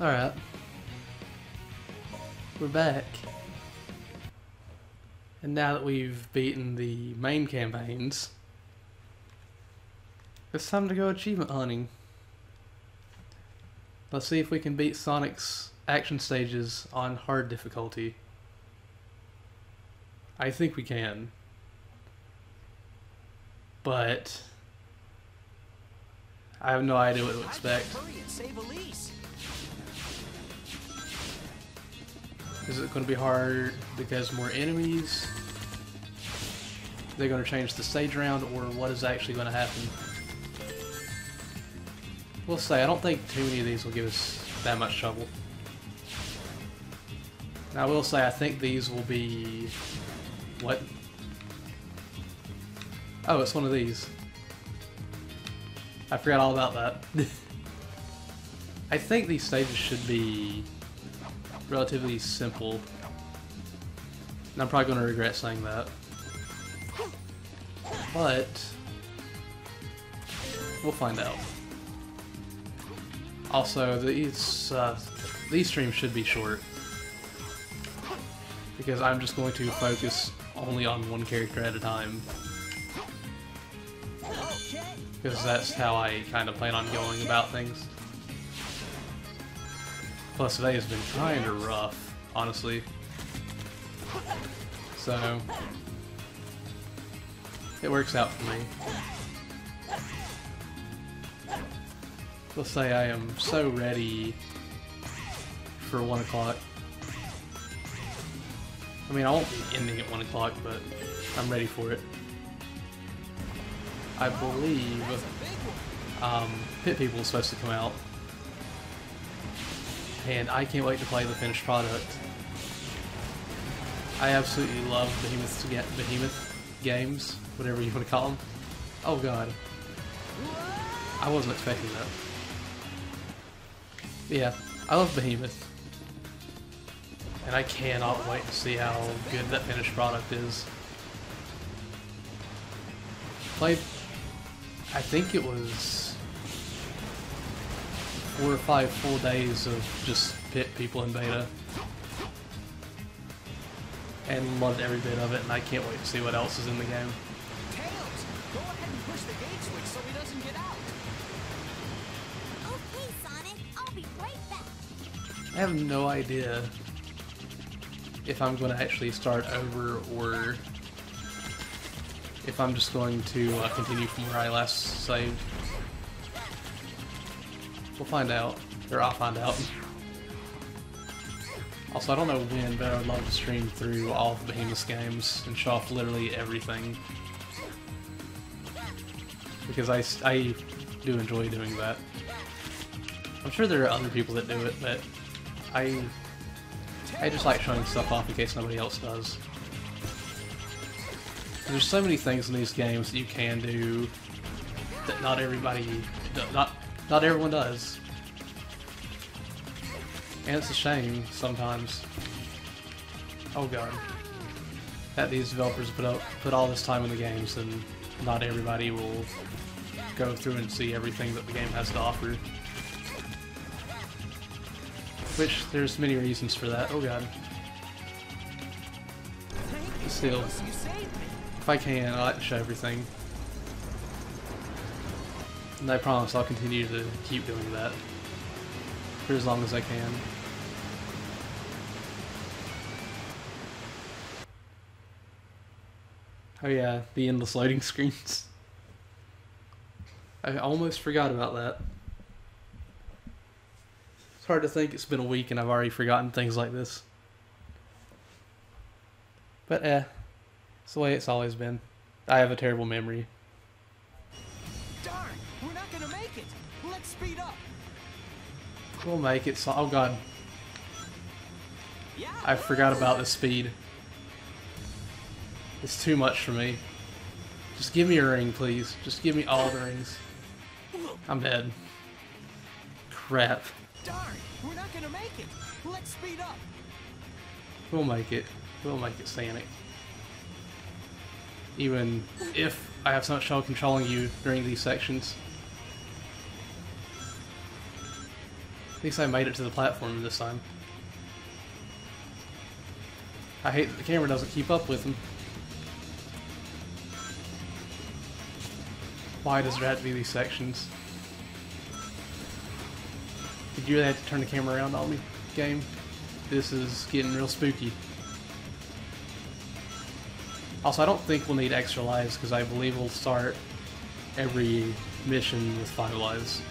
Alright. We're back. And now that we've beaten the main campaigns, it's time to go achievement hunting. Let's see if we can beat Sonic's action stages on hard difficulty. I think we can. But I have no idea what to expect. Is it going to be hard because more enemies? They're going to change the stage around, or what is actually going to happen? We'll say, I don't think too many of these will give us that much trouble. Now, I will say, I think these will be... What? Oh, it's one of these. I forgot all about that. I think these stages should be relatively simple. And I'm probably going to regret saying that. But, we'll find out. Also, these, uh, these streams should be short. Because I'm just going to focus only on one character at a time. Because that's how I kind of plan on going about things. Plus today has been kind of rough, honestly. So, it works out for me. Let's say I am so ready for 1 o'clock. I mean, I won't be ending at 1 o'clock, but I'm ready for it. I believe um, Pit People is supposed to come out. And I can't wait to play the finished product. I absolutely love Behemoth, to get Behemoth games, whatever you want to call them. Oh god, I wasn't expecting that. Yeah, I love Behemoth. And I cannot wait to see how good that finished product is. Played I think it was four or five full days of just pit people in beta. And loved every bit of it, and I can't wait to see what else is in the game. Tails, go ahead and push the gate switch so he doesn't get out. Okay, Sonic, I'll be right back. I have no idea if I'm going to actually start over or if I'm just going to uh, continue from where I last saved. We'll find out, or I'll find out. Also, I don't know when, but I would love to stream through all of Behemoth's games and show off literally everything. Because I, I do enjoy doing that. I'm sure there are other people that do it, but I I just like showing stuff off in case nobody else does. There's so many things in these games that you can do that not everybody, not not everyone does, and it's a shame sometimes. Oh god, that these developers put up put all this time in the games, and not everybody will go through and see everything that the game has to offer. Which there's many reasons for that. Oh god. Still. If I can, I like to show everything. And I promise I'll continue to keep doing that. For as long as I can. Oh yeah, the endless loading screens. I almost forgot about that. It's hard to think it's been a week and I've already forgotten things like this. But eh, it's the way it's always been. I have a terrible memory. We'll make it. So- oh god. I forgot about the speed. It's too much for me. Just give me a ring, please. Just give me all the rings. I'm dead. Crap. Darn, we're not gonna make it. Let's speed up. We'll make it. We'll make it, Sonic. Even if I have so much trouble controlling you during these sections. At least I made it to the platform this time. I hate that the camera doesn't keep up with him. Why does there have to be these sections? Did you really have to turn the camera around on me, game? This is getting real spooky. Also, I don't think we'll need extra lives because I believe we'll start every mission with five lives.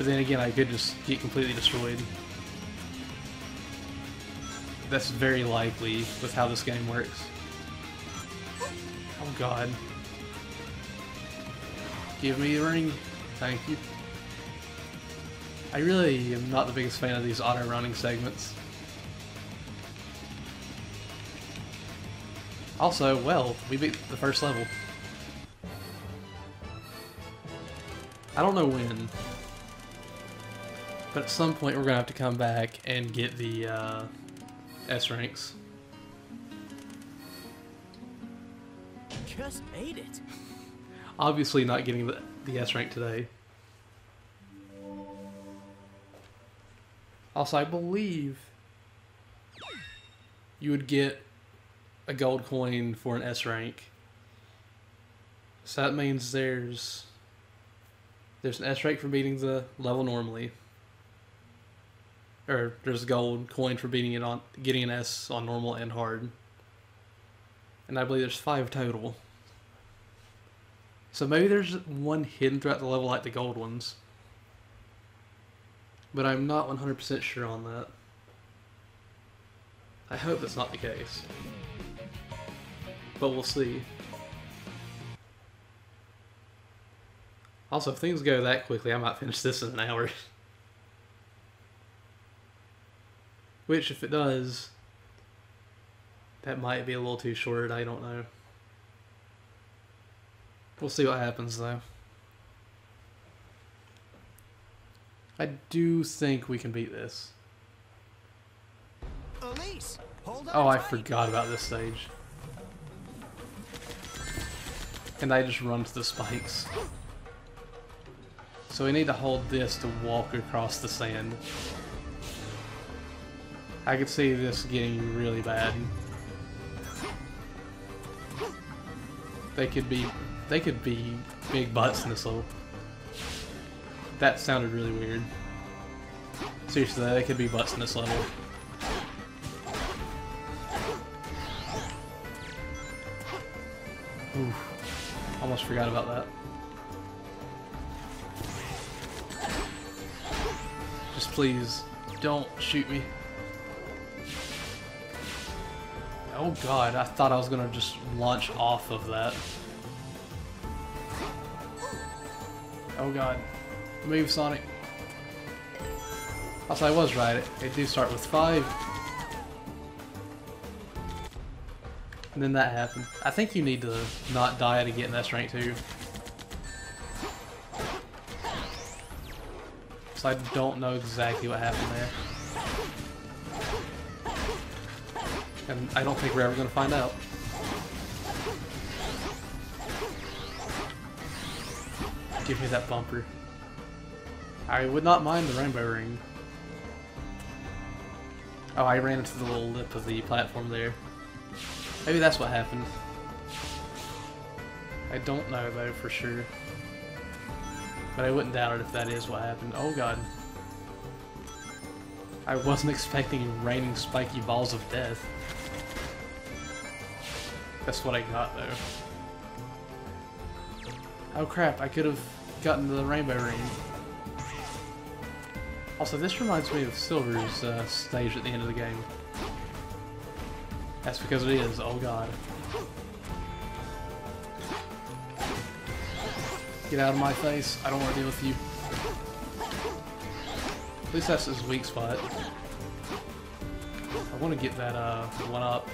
But then again, I could just get completely destroyed. That's very likely with how this game works. Oh god. Give me the ring. Thank you. I really am not the biggest fan of these auto-running segments. Also, well, we beat the first level. I don't know when, but at some point we're gonna have to come back and get the uh, S ranks. Just made it. Obviously, not getting the, the S rank today. Also, I believe you would get a gold coin for an S rank. So that means there's there's an S rank for beating the level normally. Or there's gold coin for beating it on getting an S on normal and hard. And I believe there's five total. So maybe there's one hidden throughout the level like the gold ones. But I'm not 100% sure on that. I hope that's not the case. But we'll see. Also, if things go that quickly, I might finish this in an hour. Which, if it does, that might be a little too short, I don't know. We'll see what happens, though. I do think we can beat this. Elise, hold on Oh, I forgot about this stage. And I just run to the spikes. So we need to hold this to walk across the sand. I could see this getting really bad. They could be they could be big butts in this level. That sounded really weird. Seriously, they could be butts in this level. Oof. Almost forgot about that. Just please, don't shoot me. Oh god, I thought I was gonna just launch off of that. Oh god. Move, Sonic. Also, I was right. It, do start with five. And then that happened. I think you need to not die to get in S rank too. So I don't know exactly what happened there. And I don't think we're ever gonna find out. Give me that bumper. I would not mind the rainbow ring. Oh, I ran into the little lip of the platform there. Maybe that's what happened. I don't know though for sure. But I wouldn't doubt it if that is what happened. Oh god. I wasn't expecting raining spiky balls of death. That's what I got though. Oh crap, I could have gotten the rainbow ring. Also, this reminds me of Silver's uh, stage at the end of the game. That's because it is, oh god. Get out of my face, I don't want to deal with you. At least that's his weak spot. I want to get that uh, one up.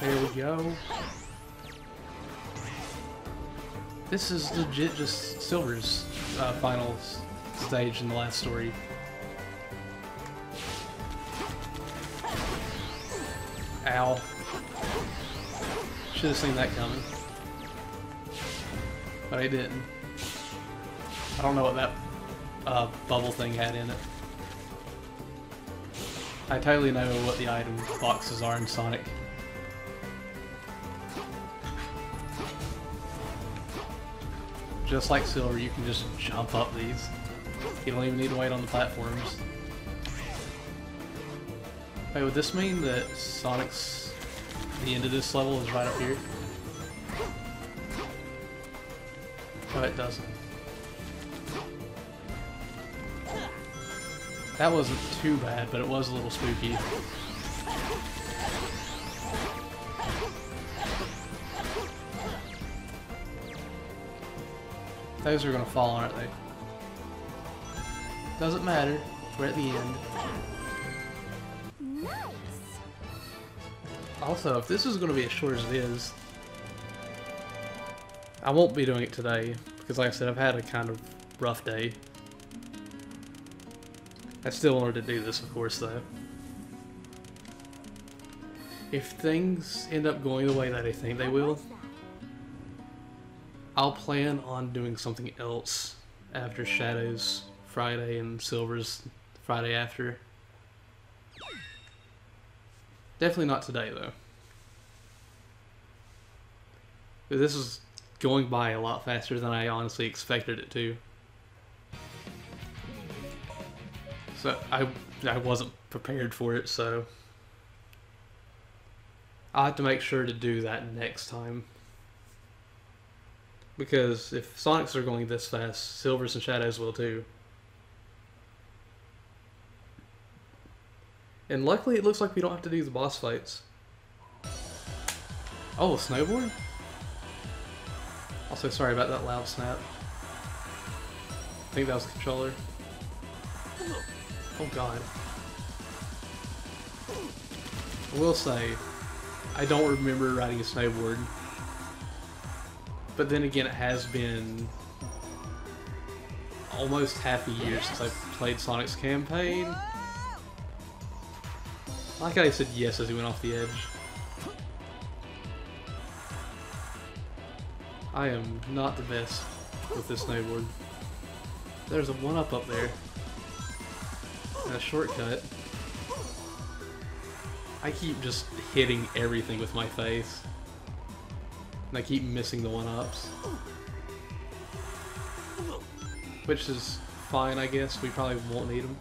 There we go. This is legit just Silver's uh, final stage in the last story. Ow. Should have seen that coming. But I didn't. I don't know what that uh, bubble thing had in it. I totally know what the item boxes are in Sonic. Just like Silver, you can just jump up these. You don't even need to wait on the platforms. Wait, would this mean that Sonic's... the end of this level is right up here? No, it doesn't. That wasn't too bad, but it was a little spooky. Those are gonna fall, aren't they? Doesn't matter. We're at the end. Nice. Also, if this is gonna be as short as it is, I won't be doing it today, because like I said, I've had a kind of rough day. I still wanted to do this, of course, though. If things end up going the way that I think they will, I'll plan on doing something else after Shadows Friday and Silver's Friday after. Definitely not today, though. This is going by a lot faster than I honestly expected it to. So I I wasn't prepared for it, so I'll have to make sure to do that next time. Because if Sonics are going this fast, Silvers and Shadows will too. And luckily it looks like we don't have to do the boss fights. Oh, a snowboard? Also sorry about that loud snap. I think that was the controller. Oh god. I will say, I don't remember riding a snowboard. But then again, it has been almost half a year since I played Sonic's campaign. I like how he said yes as he went off the edge. I am not the best with this snowboard. There's a one-up up there. And a shortcut. I keep just hitting everything with my face. And I keep missing the one-ups. Which is fine, I guess. We probably won't need them.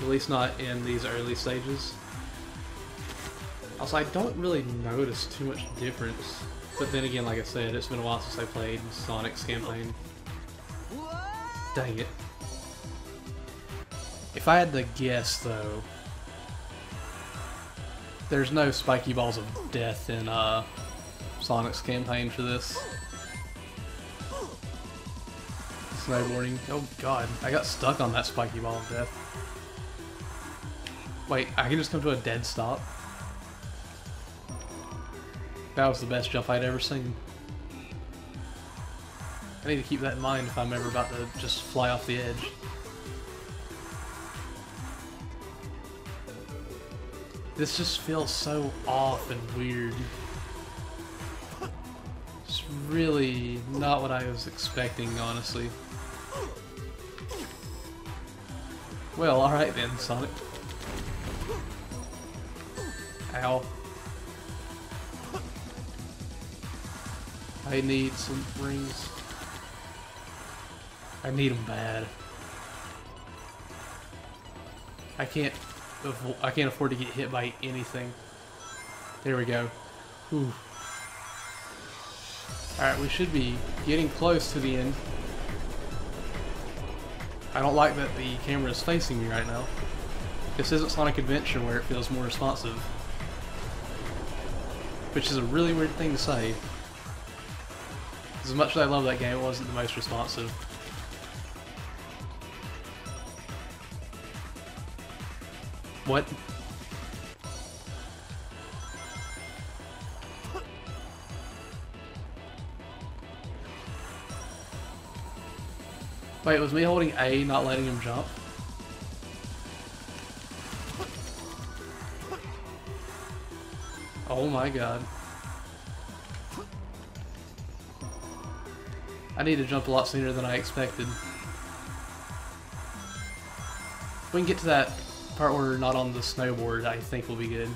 At least not in these early stages. Also, I don't really notice too much difference. But then again, like I said, it's been a while since I played Sonic's campaign. Dang it. If I had to guess, though, there's no spiky balls of death in uh, Sonic's campaign for this. Snowboarding. Oh god, I got stuck on that spiky ball of death. Wait, I can just come to a dead stop? That was the best jump I'd ever seen. I need to keep that in mind if I'm ever about to just fly off the edge. This just feels so off and weird. It's really not what I was expecting, honestly. Well, alright then, Sonic. Ow. I need some rings. I need them bad. I can't. I can't afford to get hit by anything. There we go. Alright, we should be getting close to the end. I don't like that the camera is facing me right now. This isn't Sonic Adventure where it feels more responsive. Which is a really weird thing to say. As much as I love that game, it wasn't the most responsive. What? Wait, was me holding A not letting him jump? Oh my god. I need to jump a lot sooner than I expected. We can get to that part where we're not on the snowboard, I think we'll be good.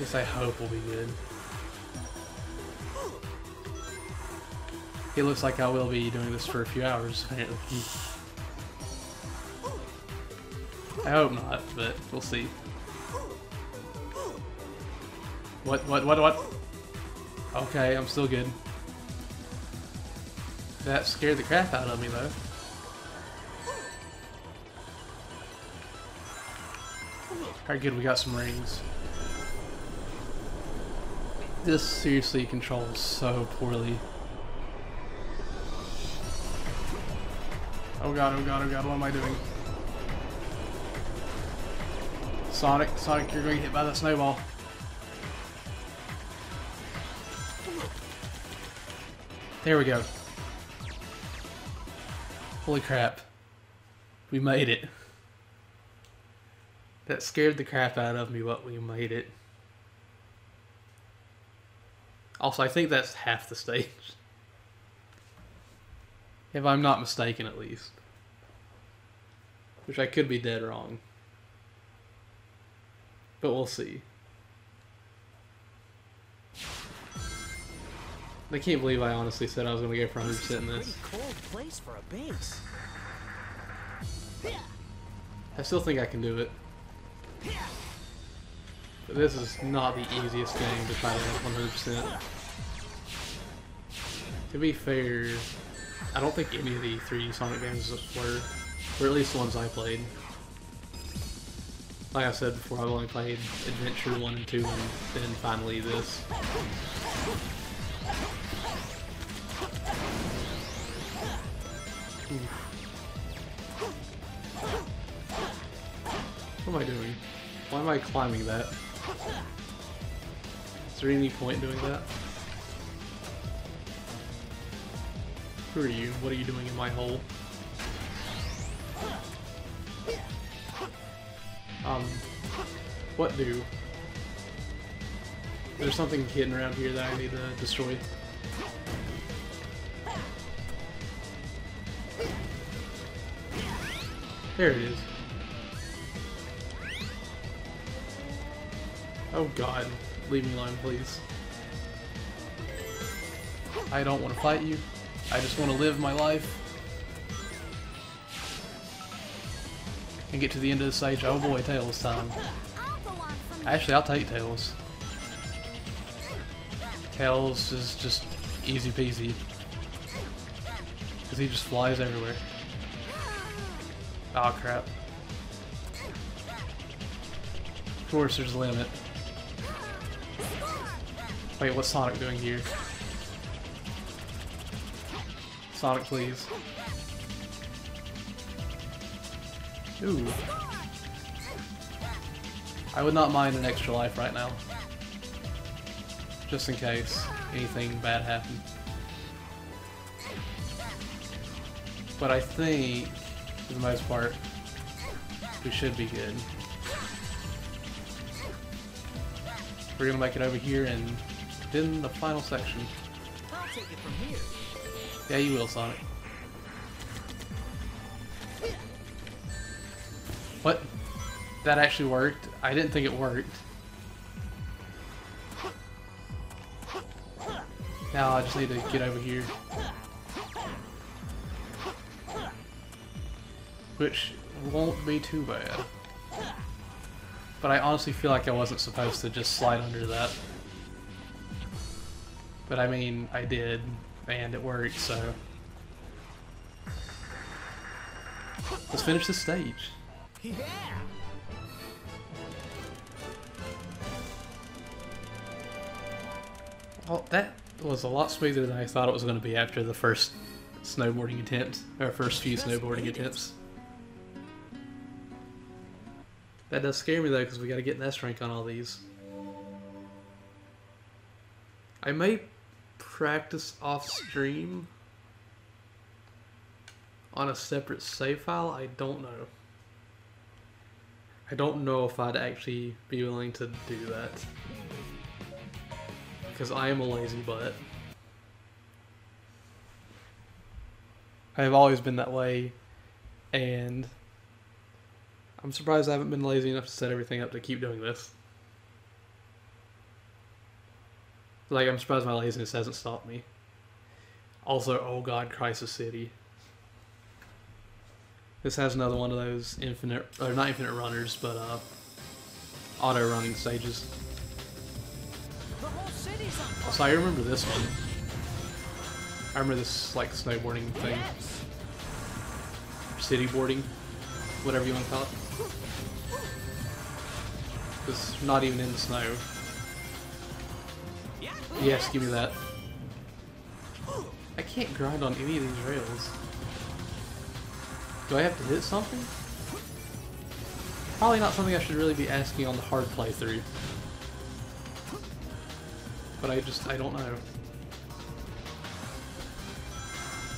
Least I hope we'll be good. It looks like I will be doing this for a few hours. I hope not, but we'll see. What, what, what, what? Okay, I'm still good. That scared the crap out of me, though. Alright, good, we got some rings. This seriously controls so poorly. Oh god, oh god, oh god, what am I doing? Sonic, Sonic, you're going to get hit by the snowball. There we go. Holy crap. We made it. That scared the crap out of me, What we made it. Also, I think that's half the stage. If I'm not mistaken, at least. Which I could be dead wrong. But we'll see. I can't believe I honestly said I was going to go for 100% in this. cold place for a base. I still think I can do it. But this is not the easiest game to try to hit 100%. To be fair, I don't think any of the three Sonic games were, or at least the ones I played. Like I said before, I've only played Adventure 1 and 2 and then finally this. What am I doing? Why am I climbing that? Is there any point in doing that? Who are you? What are you doing in my hole? Um, what do? There's something hidden around here that I need to destroy. There it is. Oh god, leave me alone, please. I don't want to fight you. I just want to live my life. And get to the end of the stage. Oh boy, Tails time. Actually, I'll take Tails. Tails is just easy peasy. Because he just flies everywhere. Oh crap. Of course, there's a limit. Wait, what's Sonic doing here? Sonic, please. Ooh. I would not mind an extra life right now. Just in case anything bad happened. But I think, for the most part, we should be good. We're gonna make it over here and then the final section. I'll take it from here. Yeah, you will, Sonic. What? That actually worked? I didn't think it worked. Now I just need to get over here. Which won't be too bad. But I honestly feel like I wasn't supposed to just slide under that. But I mean, I did, and it worked, so... Let's finish this stage. Yeah. Well, that was a lot smoother than I thought it was going to be after the first snowboarding attempt, or first few snowboarding attempts. That does scare me though, because we got to get an S rank on all these. I may practice off stream on a separate save file. I don't know. I don't know if I'd actually be willing to do that. Because I am a lazy butt. I've always been that way, and I'm surprised I haven't been lazy enough to set everything up to keep doing this. Like, I'm surprised my laziness hasn't stopped me. Also, oh god, Crisis City. This has another one of those infinite, or not infinite runners, but uh, auto running stages. The whole city's on fire. So I remember this one. I remember this like snowboarding thing, city boarding, whatever you want to call it. It's not even in the snow. Yes, give me that. I can't grind on any of these rails. Do I have to hit something? Probably not something I should really be asking on the hard playthrough. But I just, I don't know.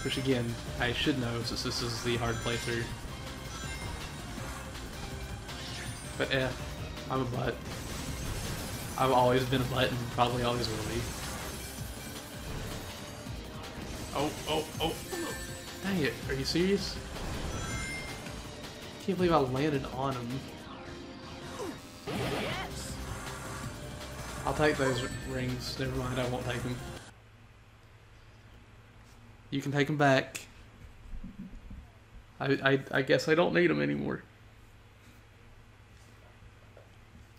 Which again, I should know since this is the hard playthrough. But eh, I'm a butt. I've always been a butt and probably always will be. Oh, oh, oh. Dang it, are you serious? Can't believe I landed on him. I'll take those rings. Never mind, I won't take them. You can take them back. I, I, I guess I don't need them anymore.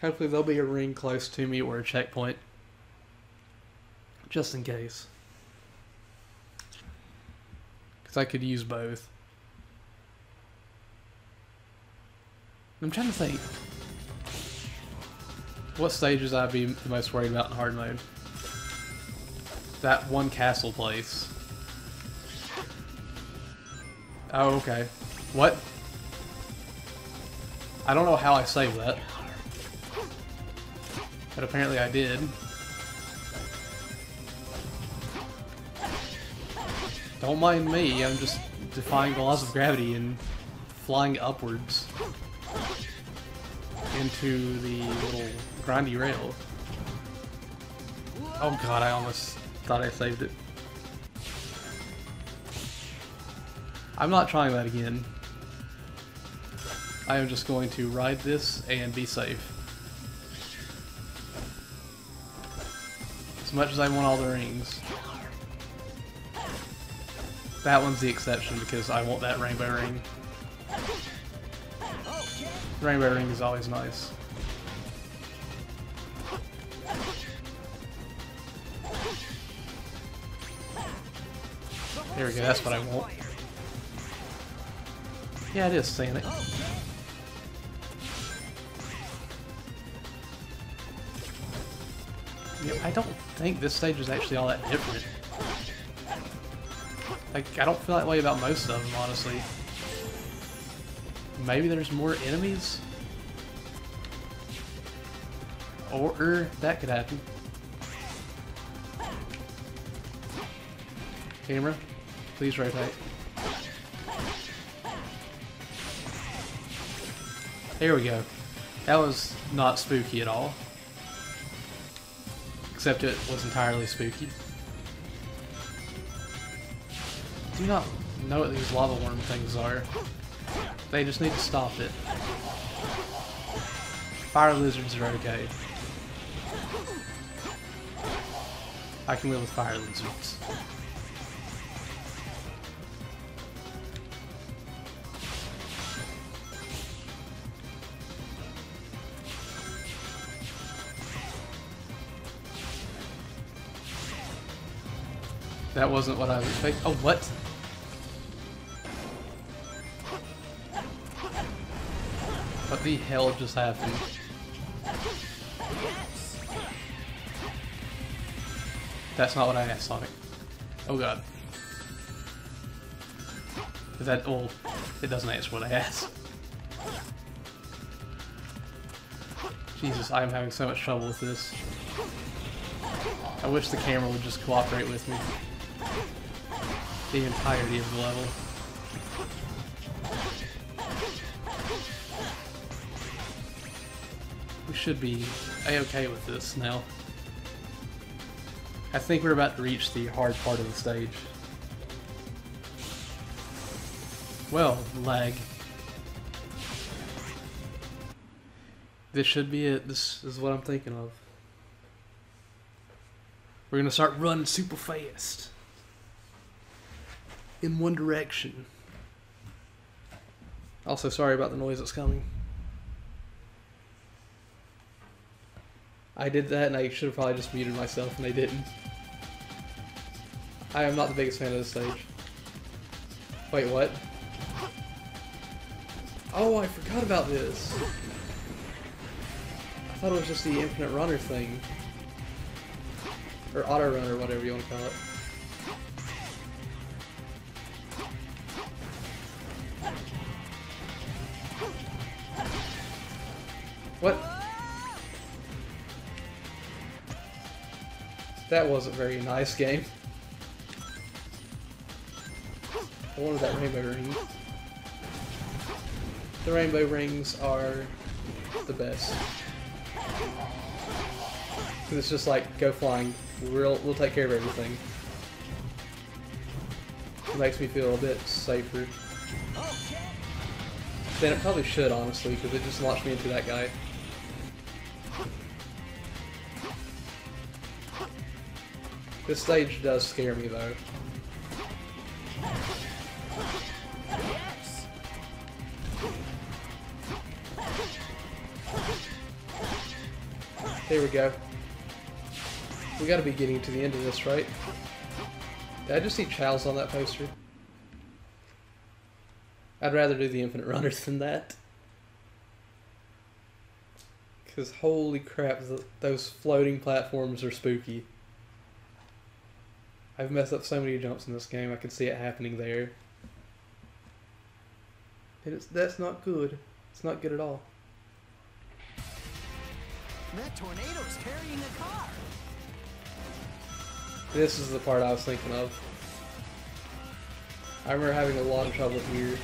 Hopefully there'll be a ring close to me or a checkpoint. Just in case. Because I could use both. I'm trying to think. What stages I'd be the most worried about in hard mode? That one castle place. Oh, okay. What? I don't know how I saved that. But apparently I did. Don't mind me, I'm just defying the laws of gravity and flying upwards into the little grindy rail. Oh god, I almost thought I saved it. I'm not trying that again. I am just going to ride this and be safe. Much as I want all the rings. That one's the exception because I want that rainbow ring. Rainbow ring is always nice. There we go, that's what I want. Yeah, it is saying it. I don't think this stage is actually all that different. Like, I don't feel that way about most of them, honestly. Maybe there's more enemies? Or, er, that could happen. Camera, please rotate. There we go. That was not spooky at all. Except it was entirely spooky. Do not know what these lava worm things are? They just need to stop it. Fire lizards are okay. I can live with fire lizards. That wasn't what I was expecting. Oh, what? What the hell just happened? That's not what I asked, Sonic. Oh god. Is that all? It doesn't answer what I asked. Jesus, I am having so much trouble with this. I wish the camera would just cooperate with me. The entirety of the level. We should be a-okay with this now. I think we're about to reach the hard part of the stage. Well, lag. This should be it. This is what I'm thinking of. We're gonna start running super fast. In one direction. Also, sorry about the noise that's coming. I did that and I should have probably just muted myself and I didn't. I am not the biggest fan of this stage. Wait, what? Oh, I forgot about this. I thought it was just the infinite runner thing. Or auto runner, whatever you want to call it. That wasn't very nice game. I wanted that rainbow ring. The rainbow rings are the best. 'Cause it's just like, go flying. We'll, we'll take care of everything. It makes me feel a bit safer. Then it probably should, honestly, because it just launched me into that guy. This stage does scare me, though. Here we go. We gotta be getting to the end of this, right? Did I just see Chow's on that poster? I'd rather do the Infinite Runners than that. Because holy crap, th those floating platforms are spooky. I've messed up so many jumps in this game, I can see it happening there. And it's, that's not good. It's not good at all. That tornado's carrying a car. This is the part I was thinking of. I remember having a lot of trouble here.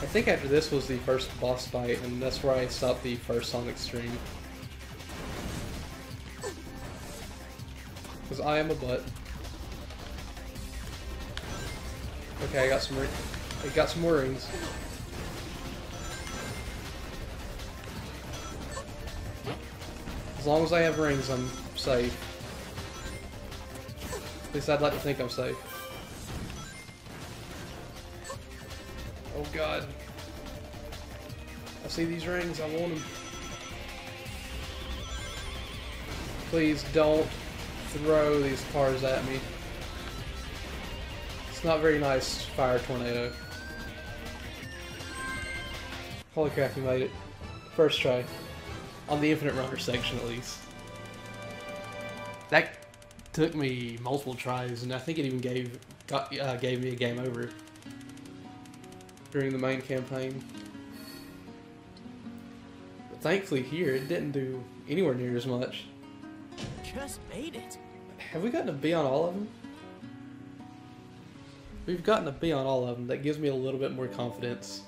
I think after this was the first boss fight, and that's where I stopped the first Sonic stream. Because I am a butt. Okay, I got some I got some more rings. As long as I have rings, I'm safe. At least I'd like to think I'm safe. Oh god. I see these rings, I want them. Please don't throw these cars at me. It's not very nice, fire tornado. Holy crap, you made it. First try. On the Infinite Runner section, at least. That took me multiple tries, and I think it even gave got, uh, gave me a game over during the main campaign. But thankfully, here it didn't do anywhere near as much. Just made it. Have we gotten a B on all of them? We've gotten a B on all of them. That gives me a little bit more confidence.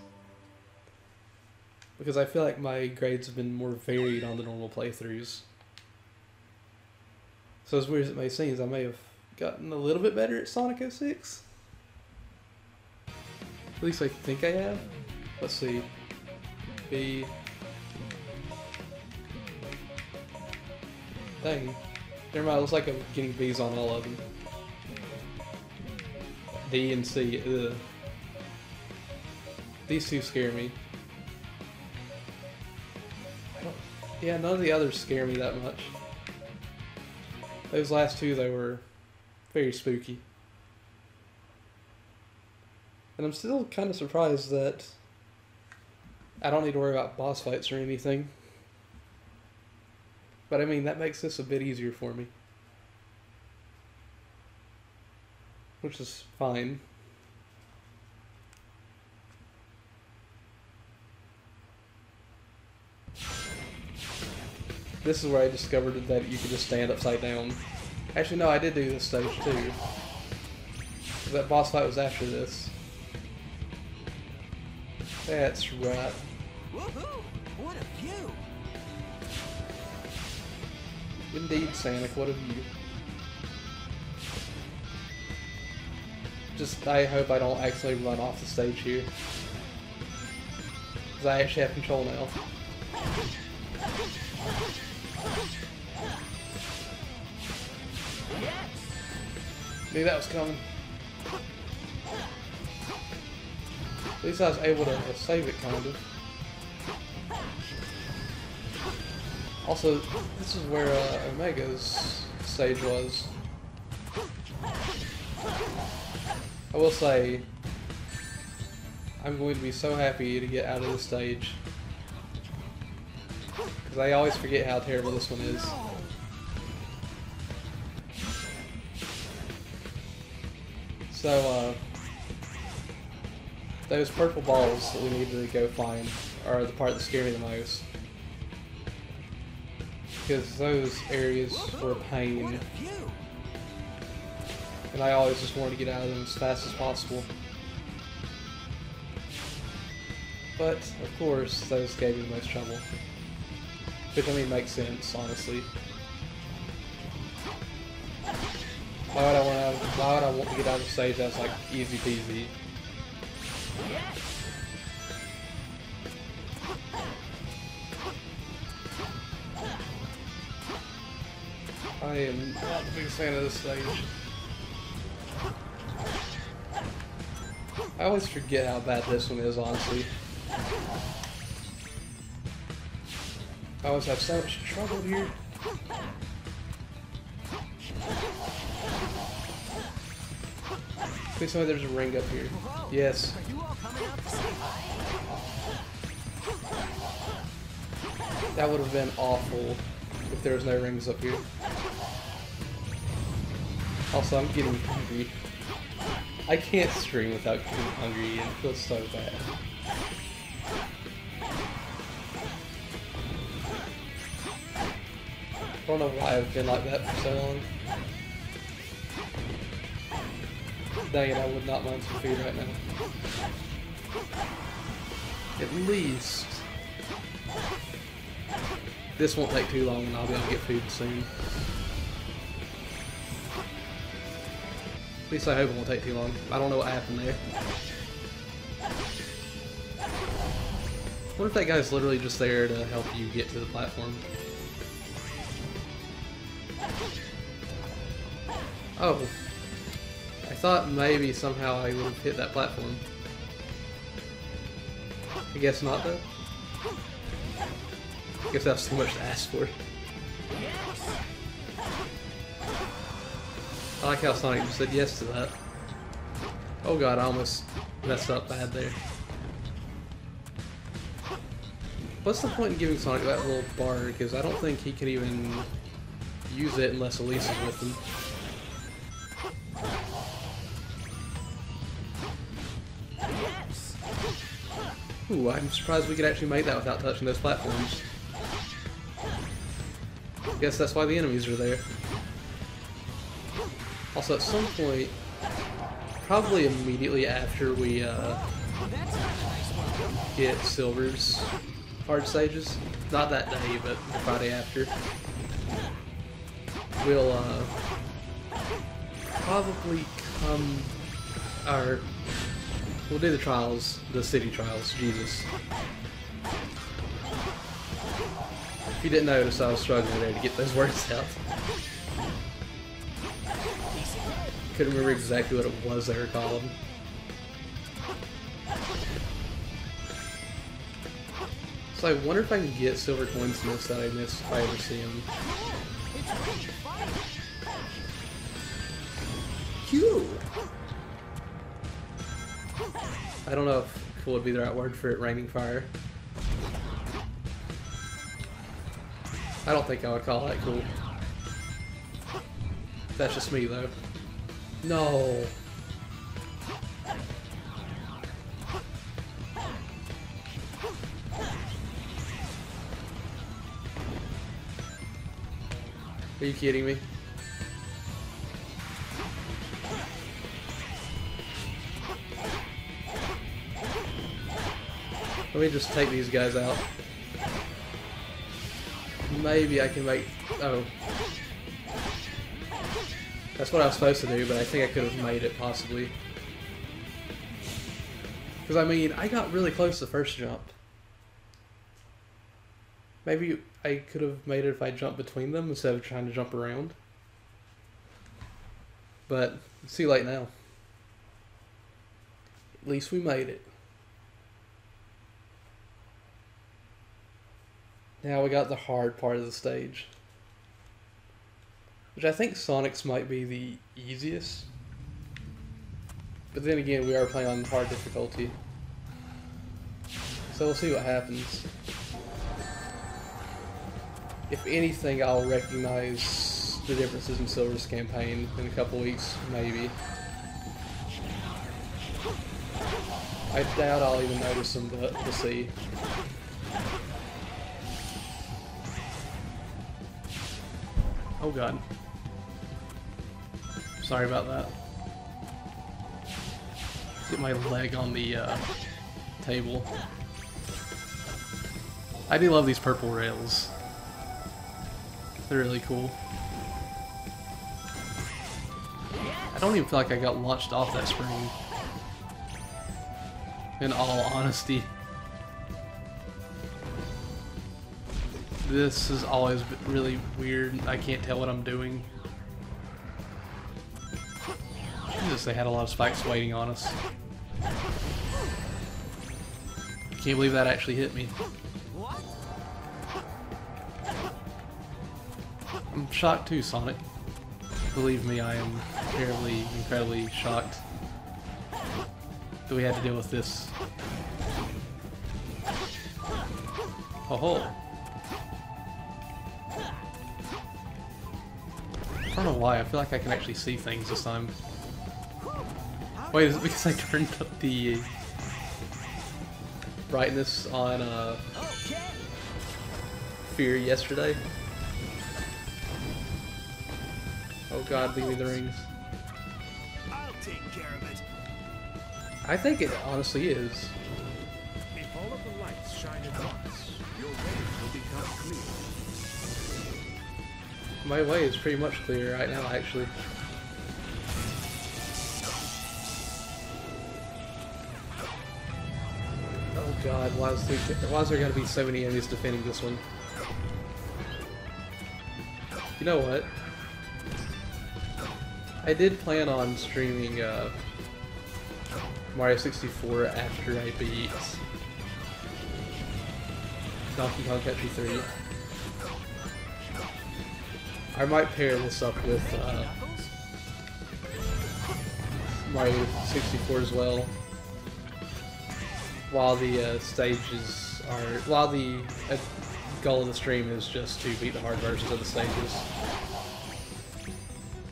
Because I feel like my grades have been more varied on the normal playthroughs. So as weird as it may seem, I may have gotten a little bit better at Sonic 06. At least I think I have. Let's see. B. Dang. Never mind, looks like I'm getting B's on all of them. D and C, ugh. These two scare me. Yeah, none of the others scare me that much. Those last two, they were very spooky. And I'm still kind of surprised that I don't need to worry about boss fights or anything. But I mean, that makes this a bit easier for me. Which is fine. This is where I discovered that you could just stand upside down. Actually, no, I did do this stage too. That boss fight was after this. That's right. Woohoo! Indeed, Sonic, what have you? Just, I hope I don't actually run off the stage here. Because I actually have control now. Knew that was coming. At least I was able to save it, kind of. Also, this is where uh, Omega's stage was. I will say, I'm going to be so happy to get out of this stage. Because I always forget how terrible this one is. So, uh, those purple balls that we need to go find are the part that scare me the most. Because those areas were a pain, and I always just wanted to get out of them as fast as possible. But, of course, those gave me the most trouble. Which, I mean, makes sense, honestly. Why would I want to, why would I want to get out of stage that's like easy peasy? I am not the biggest fan of this stage. I always forget how bad this one is, honestly. I always have so much trouble here. Please tell me there's a ring up here. Yes. That would have been awful if there was no rings up here. Also, I'm getting hungry. I can't stream without getting hungry and it feels so bad. I don't know why I've been like that for so long. Dang it, I would not mind some food right now. At least this won't take too long and I'll be able to get food soon. Least I hope it won't take too long. I don't know what happened there. What if that guy's literally just there to help you get to the platform? Oh. I thought maybe somehow I would have hit that platform. I guess not though. I guess that was too much to ask for. I like how Sonic said yes to that. Oh god, I almost messed up bad there. What's the point in giving Sonic that little bar? Because I don't think he can even use it unless Elise is with him. Ooh, I'm surprised we could actually make that without touching those platforms. Guess that's why the enemies are there. Also, at some point, probably immediately after we uh, get Silver's hard stages, not that day, but the Friday after, we'll uh, probably come, or we'll do the trials, the city trials, Jesus. If you didn't notice, I was struggling there to get those words out. Couldn't remember exactly what it was they were called. So I wonder if I can get silver coins in this that I miss if I ever see them. Q. I don't know if cool would be the right word for it, raining fire. I don't think I would call that cool. That's just me though. No. Are you kidding me? Let me just take these guys out. Maybe I can make... Oh. That's what I was supposed to do, but I think I could have made it, possibly. Because, I mean, I got really close the first jump. Maybe I could have made it if I jumped between them instead of trying to jump around. But, it's too late now. At least we made it. Now we got the hard part of the stage. Which I think Sonic's might be the easiest. But then again, we are playing on hard difficulty. So we'll see what happens. If anything, I'll recognize the differences in Silver's campaign in a couple weeks, maybe. I doubt I'll even notice them, but we'll see. Oh god. Sorry about that. Get my leg on the uh, table. I do love these purple rails. They're really cool. I don't even feel like I got launched off that spring. In all honesty. This is always really weird. I can't tell what I'm doing. Jesus, they had a lot of spikes waiting on us. Can't believe that actually hit me. I'm shocked too, Sonic. Believe me, I am terribly, incredibly shocked that we had to deal with this. Oh ho! I don't know why, I feel like I can actually see things this time. Wait, is it because I turned up the brightness on uh, Fear yesterday? Oh god, leave me the rings. I'll take care of it. I think it honestly is. If all of the lights shine at once, your way will become clear. My way is pretty much clear right now, actually. God, why is there, why is there gonna be so many enemies defending this one? You know what? I did plan on streaming uh, Mario 64 after I beat Donkey Kong Country 3. I might pair this up with uh, Mario 64 as well. While the uh, stages are, while the uh, goal of the stream is just to beat the hard versions of the stages.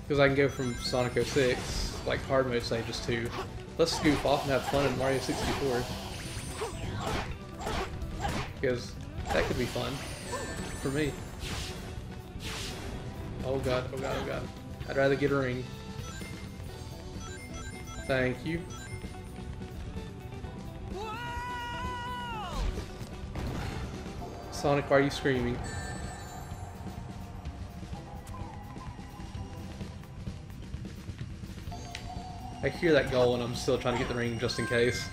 Because I can go from Sonic 06, like hard mode stages to, let's goof off and have fun in Mario 64. Because that could be fun for me. Oh god, oh god, oh god. I'd rather get a ring. Thank you. Sonic, why are you screaming? I hear that goal and I'm still trying to get the ring just in case.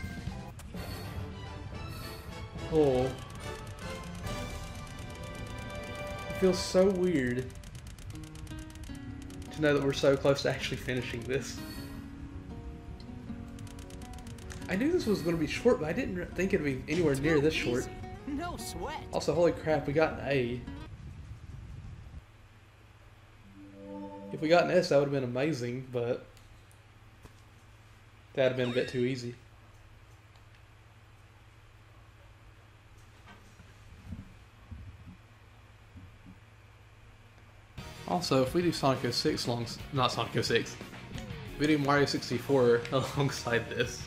Oh. It feels so weird to know that we're so close to actually finishing this. I knew this was going to be short, but I didn't think it'd be anywhere near this short. No sweat. Also, holy crap, we got an A. If we got an S, that would have been amazing, but that'd have been a bit too easy. Also, if we do Sonic 06 long, not Sonic 06, if we do Mario 64 alongside this,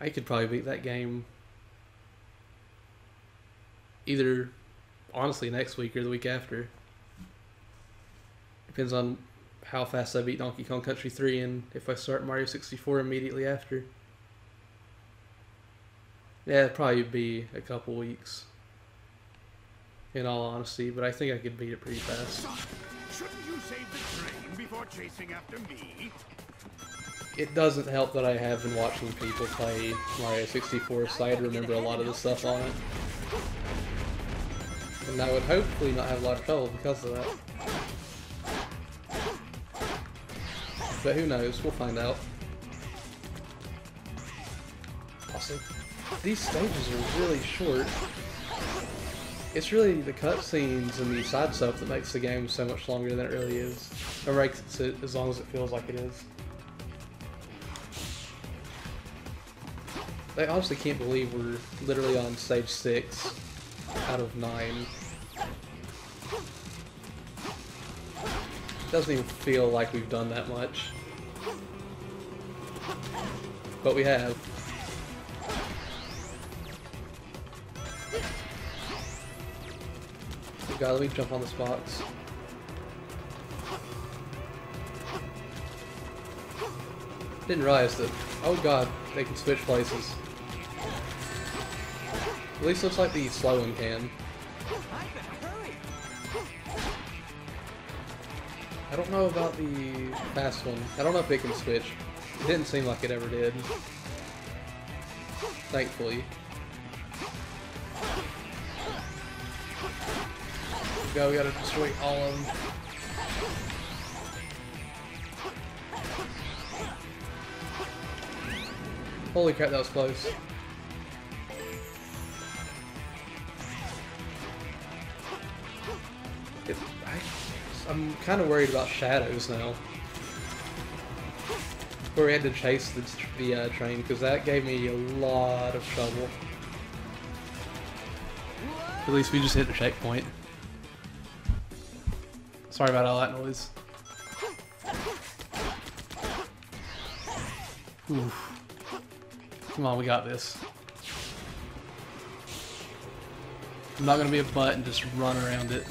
I could probably beat that game either honestly next week or the week after. Depends on how fast I beat Donkey Kong Country 3 and if I start Mario 64 immediately after. Yeah, it'd probably be a couple weeks. In all honesty, but I think I could beat it pretty fast. Shouldn't you save the train before chasing after me? it doesn't help that I have been watching people play Mario 64, so I remember a lot of the stuff on it. And I would hopefully not have a lot of trouble because of that. But who knows, we'll find out. Also, these stages are really short. It's really the cutscenes and the side stuff that makes the game so much longer than it really is. Or makes it as long as it feels like it is. I honestly can't believe we're literally on stage 6 out of 9. Doesn't even feel like we've done that much. But we have. God, let me jump on this box. Didn't realize that. Oh god, they can switch places. At least looks like the slow one can. I don't know about the fast one. I don't know if it can switch. It didn't seem like it ever did. Thankfully. Go, we gotta destroy all of them. Holy crap, that was close. I'm kind of worried about Shadow's now. Where we had to chase the, the uh, train, because that gave me a lot of trouble. At least we just hit the checkpoint. Sorry about all that noise. Oof. Come on, we got this. I'm not gonna be a butt and just run around it.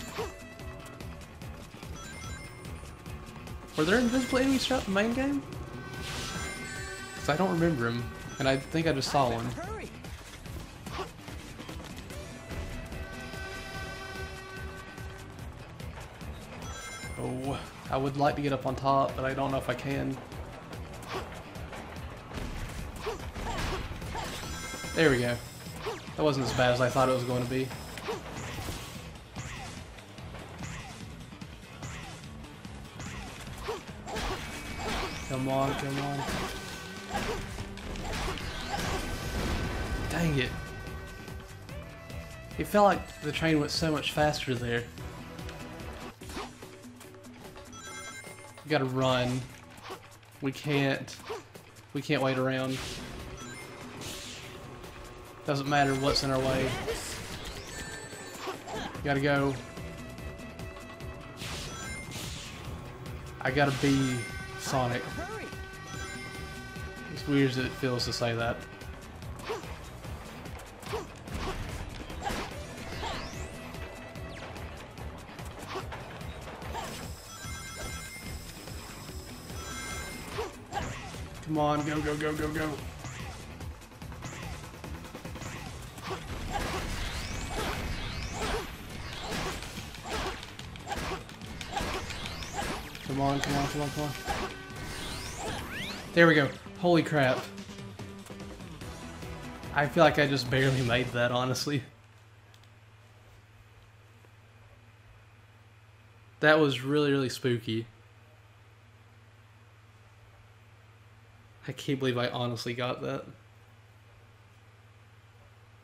Were there invisible enemies throughout the main game? Because I don't remember them, and I think I just saw one. Oh, I would like to get up on top, but I don't know if I can. There we go. That wasn't as bad as I thought it was going to be. On, come on. Dang it. It felt like the train went so much faster there. We gotta run. We can't. We can't wait around. Doesn't matter what's in our way. Gotta go. I gotta be Sonic. Weird as it feels to say that. Come on, go, go, go, go, go. Come on, come on, come on, come on. There we go. Holy crap. I feel like I just barely made that, honestly. That was really, really spooky. I can't believe I honestly got that.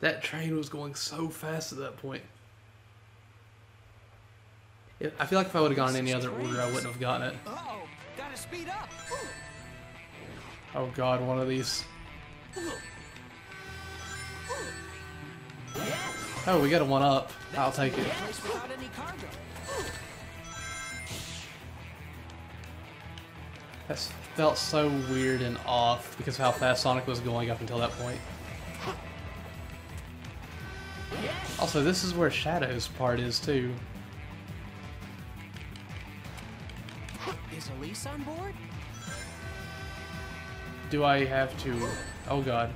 That train was going so fast at that point. I feel like if I would have gone in any other order, I wouldn't have gotten it. Uh-oh. Gotta speed up. Oh god, one of these. Oh, we got a one up. I'll take it. That felt so weird and off because of how fast Sonic was going up until that point. Also, this is where Shadow's part is too. Is Elise on board? Do I have to... Oh god.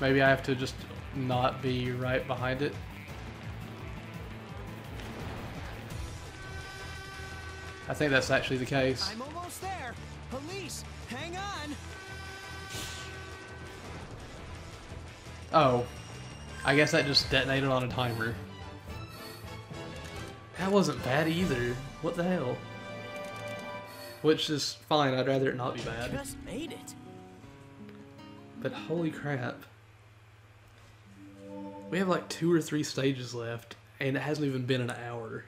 Maybe I have to just not be right behind it? I think that's actually the case. I'm almost there. Elise, hang on. Oh. I guess that just detonated on a timer. That wasn't bad either. What the hell? Which is fine, I'd rather it not be bad. Just made it. But holy crap. We have like two or three stages left, and it hasn't even been an hour.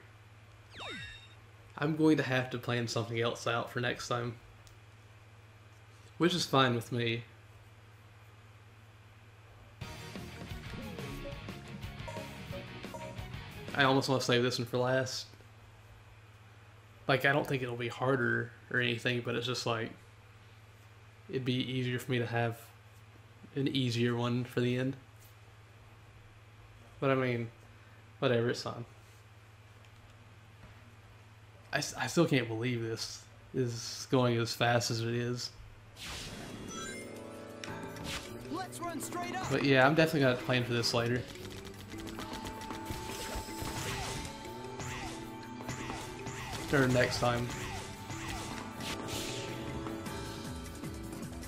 I'm going to have to plan something else out for next time. Which is fine with me. I almost want to save this one for last. Like, I don't think it'll be harder or anything, but it's just like, it'd be easier for me to have an easier one for the end. But I mean, whatever, it's fine. I still can't believe this is going as fast as it is. Let's run straight up. But yeah, I'm definitely gonna plan for this later. Or next time.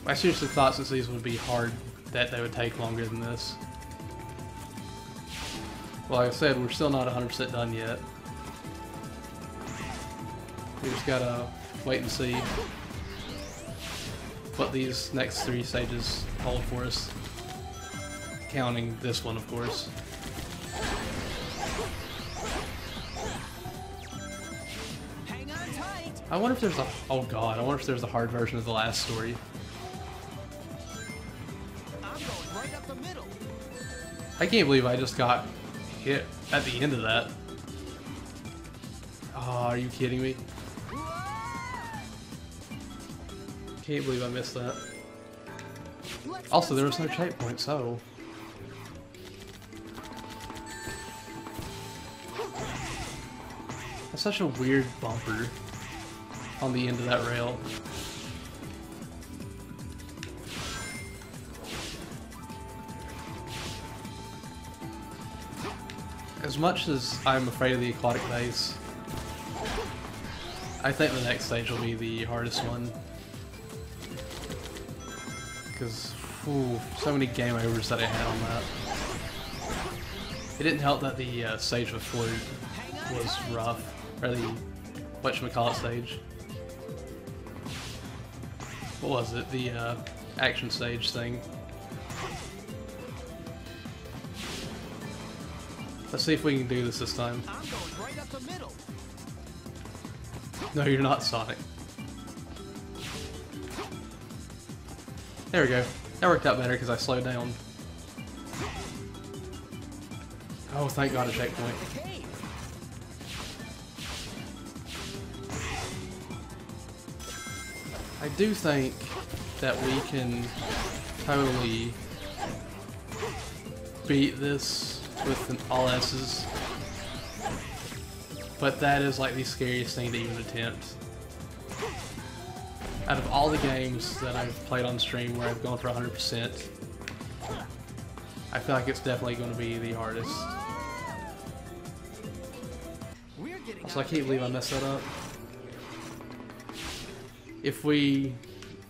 I seriously thought since these would be hard that they would take longer than this. Well, like I said, we're still not 100% done yet. We just gotta wait and see what these next three stages hold for us. Counting this one, of course. I wonder if there's a oh god, I wonder if there's a hard version of the last story. Right. I can't believe I just got hit at the end of that. Oh, are you kidding me? Can't believe I missed that. Also, there was no checkpoint, so. That's such a weird bumper on the end of that rail. As much as I'm afraid of the aquatic base, I think the next stage will be the hardest one. Because, so many game overs that I had on that. It didn't help that the uh, stage before was rough, or the whatchamacallit stage. What was it? The uh, action stage thing. Let's see if we can do this this time. Right up the middle. No, you're not Sonic. There we go. That worked out better because I slowed down. Oh, thank God a checkpoint. Do think that we can totally beat this with an all S's. But that is like the scariest thing to even attempt. Out of all the games that I've played on stream where I've gone for 100%, I feel like it's definitely going to be the hardest. Also, I can't believe I messed that up. If we,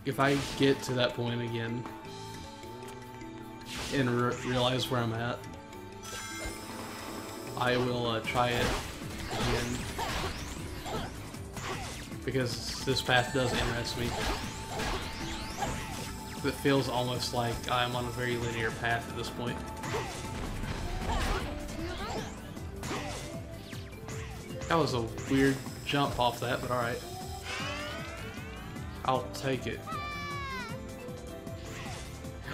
if I get to that point again and re realize where I'm at, I will uh, try it again because this path does interest me. It feels almost like I'm on a very linear path at this point. That was a weird jump off that, but alright. I'll take it.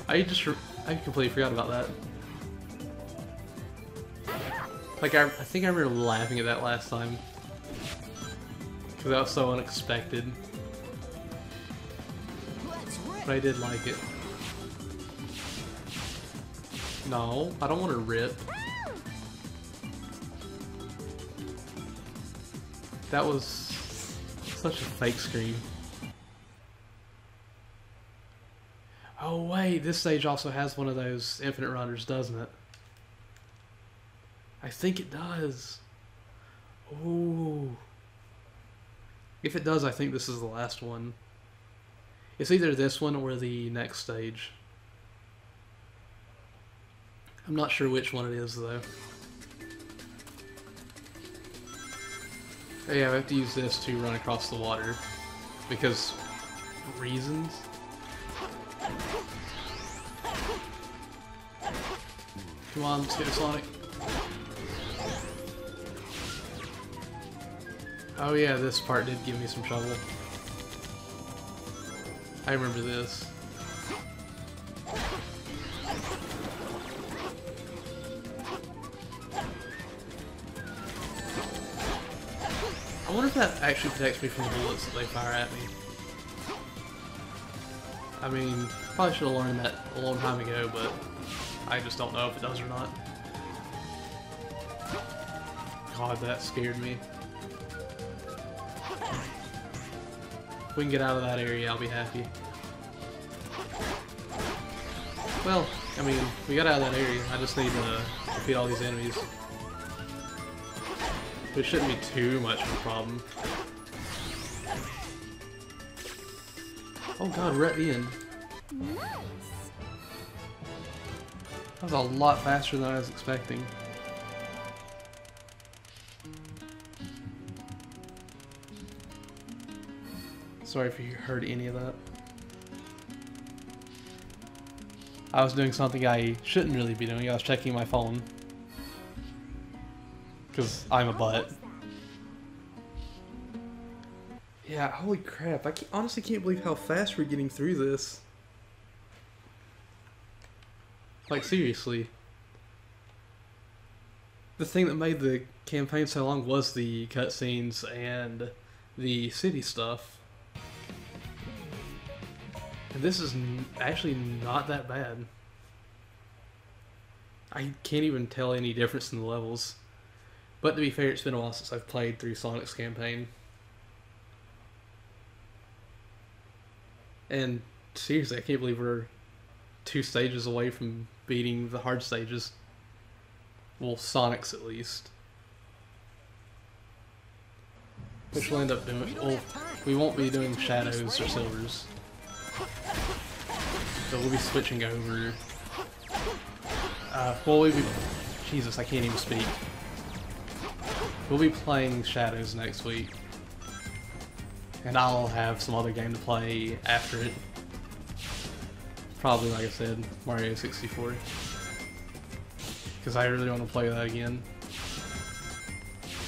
I just, I completely forgot about that. Like, I, I think I remember laughing at that last time. Because that was so unexpected. But I did like it. No, I don't want to rip. That was such a fake scream. Oh this stage also has one of those infinite runners, doesn't it? I think it does. Ooh. If it does, I think this is the last one. It's either this one or the next stage. I'm not sure which one it is though. Oh, yeah, I have to use this to run across the water because reasons. Come on, let's get a Sonic. Oh yeah, this part did give me some trouble. I remember this. I wonder if that actually protects me from the bullets that they fire at me. I mean, probably should have learned that a long time ago, but I just don't know if it does or not. God, that scared me. If we can get out of that area, I'll be happy. Well, I mean, we got out of that area. I just need to defeat all these enemies. Which shouldn't be too much of a problem. Oh god, end. Nice. That was a lot faster than I was expecting. Sorry if you heard any of that. I was doing something I shouldn't really be doing. I was checking my phone. Because I'm a butt. Yeah, holy crap. I can't, honestly can't believe how fast we're getting through this. Like, seriously. The thing that made the campaign so long was the cutscenes and the city stuff. And this is actually not that bad. I can't even tell any difference in the levels. But to be fair, it's been a while since I've played through Sonic's campaign. And seriously, I can't believe we're two stages away from beating the hard stages. Well, Sonic's at least. Which we'll end up doing. Well, we won't be doing Shadows or Silvers. So we'll be switching over. Uh, well, we'll be. Jesus, I can't even speak. We'll be playing Shadows next week. And I'll have some other game to play after it. Probably, like I said, Mario 64. Because I really want to play that again.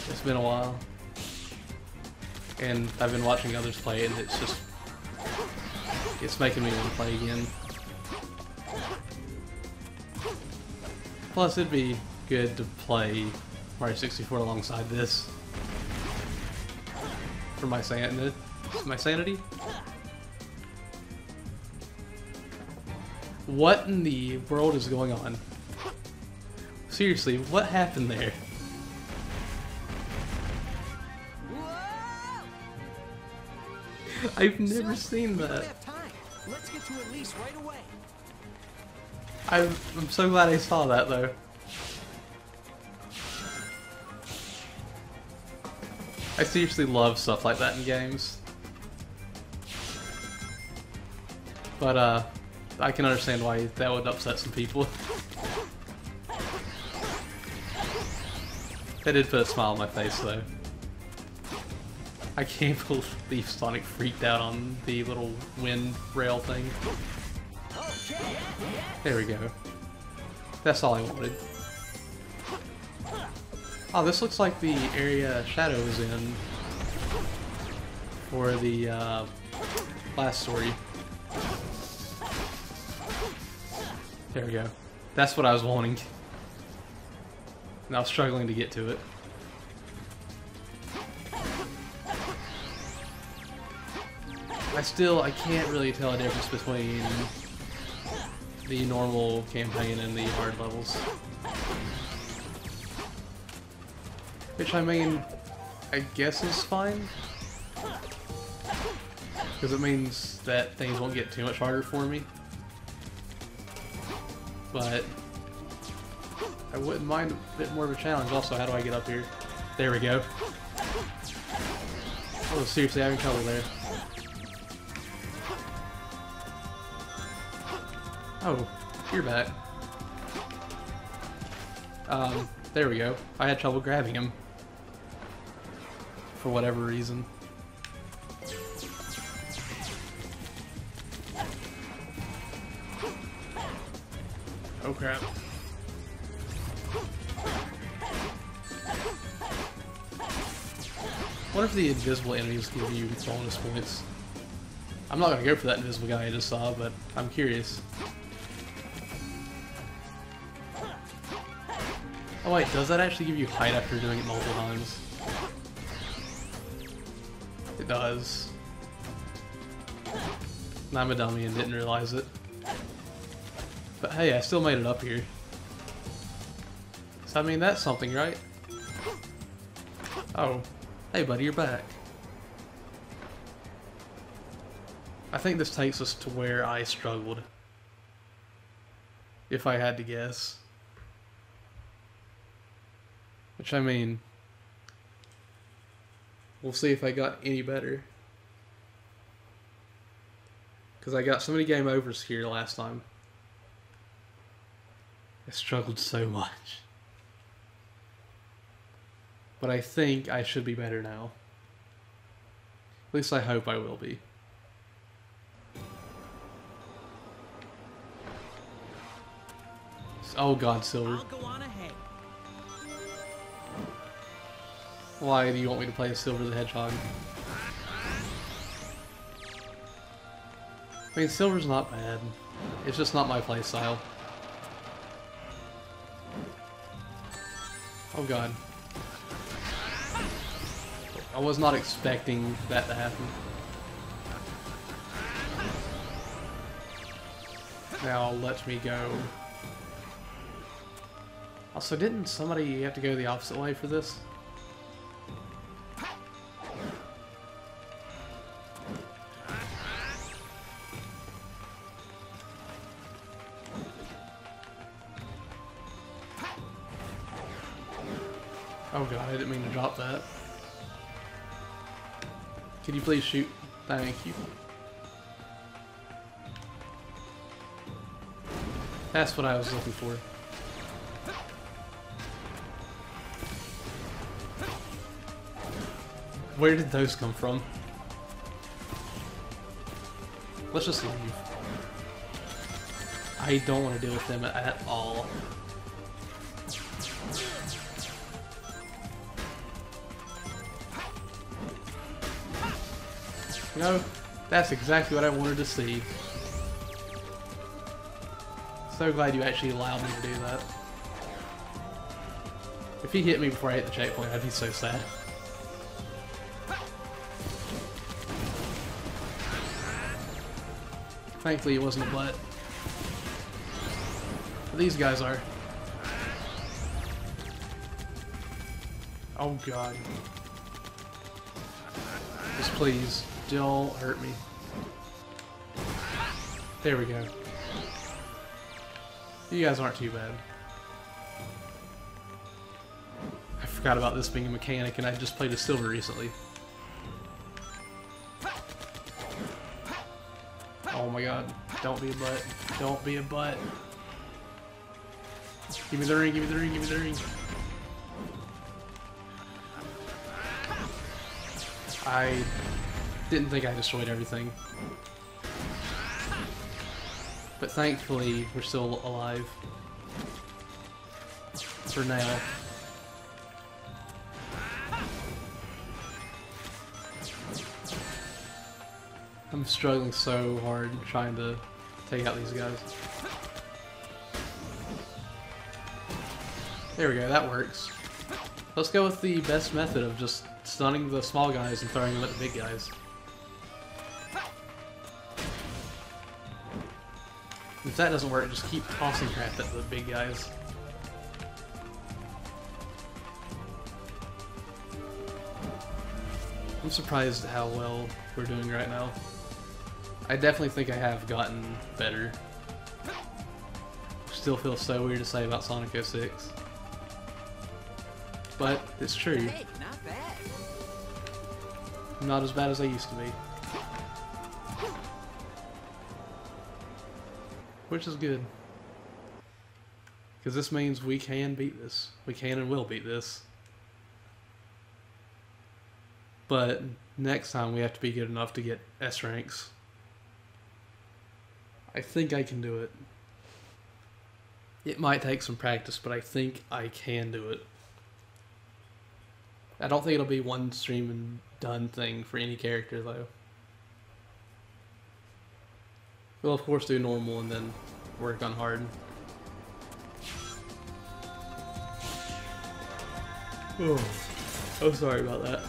It's been a while. And I've been watching others play it, and it's just... It's making me want to play again. Plus, it'd be good to play Mario 64 alongside this. For my sanity. My sanity? What in the world is going on? Seriously, what happened there? I've never seen that. Let's get to Elise right away. I'm, I'm so glad I saw that though. I seriously love stuff like that in games. But uh, I can understand why that would upset some people. that did put a smile on my face though. I can't believe Sonic freaked out on the little wind rail thing. There we go. That's all I wanted. Oh, this looks like the area Shadow was in for the uh, last story. There we go. That's what I was wanting. And I was struggling to get to it. I still, I can't really tell a difference between the normal campaign and the hard levels. Which I mean, I guess is fine. Because it means that things won't get too much harder for me. But I wouldn't mind a bit more of a challenge. Also, how do I get up here? There we go. Oh, seriously, having trouble there. Oh, you're back. Um, there we go. I had trouble grabbing him. For whatever reason. Oh crap. What if the invisible enemies give you bonus points? I'm not gonna go for that invisible guy I just saw, but I'm curious. Oh wait, does that actually give you height after doing it multiple times? It does. I'm a dummy and didn't realize it. But hey, I still made it up here. So I mean, that's something, right? Oh. Hey buddy, you're back. I think this takes us to where I struggled. If I had to guess. Which I mean, we'll see if I got any better. Because I got so many game overs here last time. I struggled so much. But I think I should be better now. At least I hope I will be. Oh god, Silver. I'll go on ahead. Why do you want me to play Silver the Hedgehog? I mean, Silver's not bad. It's just not my playstyle. Oh god. I was not expecting that to happen. Now let me go. Also, didn't somebody have to go the opposite way for this? Please shoot? Thank you. That's what I was looking for. Where did those come from? Let's just leave. I don't want to deal with them at all. You know, that's exactly what I wanted to see. So glad you actually allowed me to do that. If he hit me before I hit the checkpoint, I'd be so sad. Thankfully it wasn't a butt. But these guys are. Oh god. Just please, don't hurt me. There we go. You guys aren't too bad. I forgot about this being a mechanic and I just played a silver recently. Oh my god. Don't be a butt. Don't be a butt. Give me the ring, give me the ring, give me the ring. I didn't think I destroyed everything. But thankfully, we're still alive. For now. I'm struggling so hard trying to take out these guys. There we go, that works. Let's go with the best method of just stunning the small guys and throwing them at the big guys. If that doesn't work, just keep tossing crap at the big guys. I'm surprised how well we're doing right now. I definitely think I have gotten better. Still feels so weird to say about Sonic 06. But it's true. Hey, not bad. not as bad as I used to be. Which is good. Because this means we can beat this. We can and will beat this. But next time we have to be good enough to get S ranks. I think I can do it. It might take some practice, but I think I can do it. I don't think it'll be one stream and done thing for any character though. We'll of course do normal and then work on hard. Oh, oh sorry about that.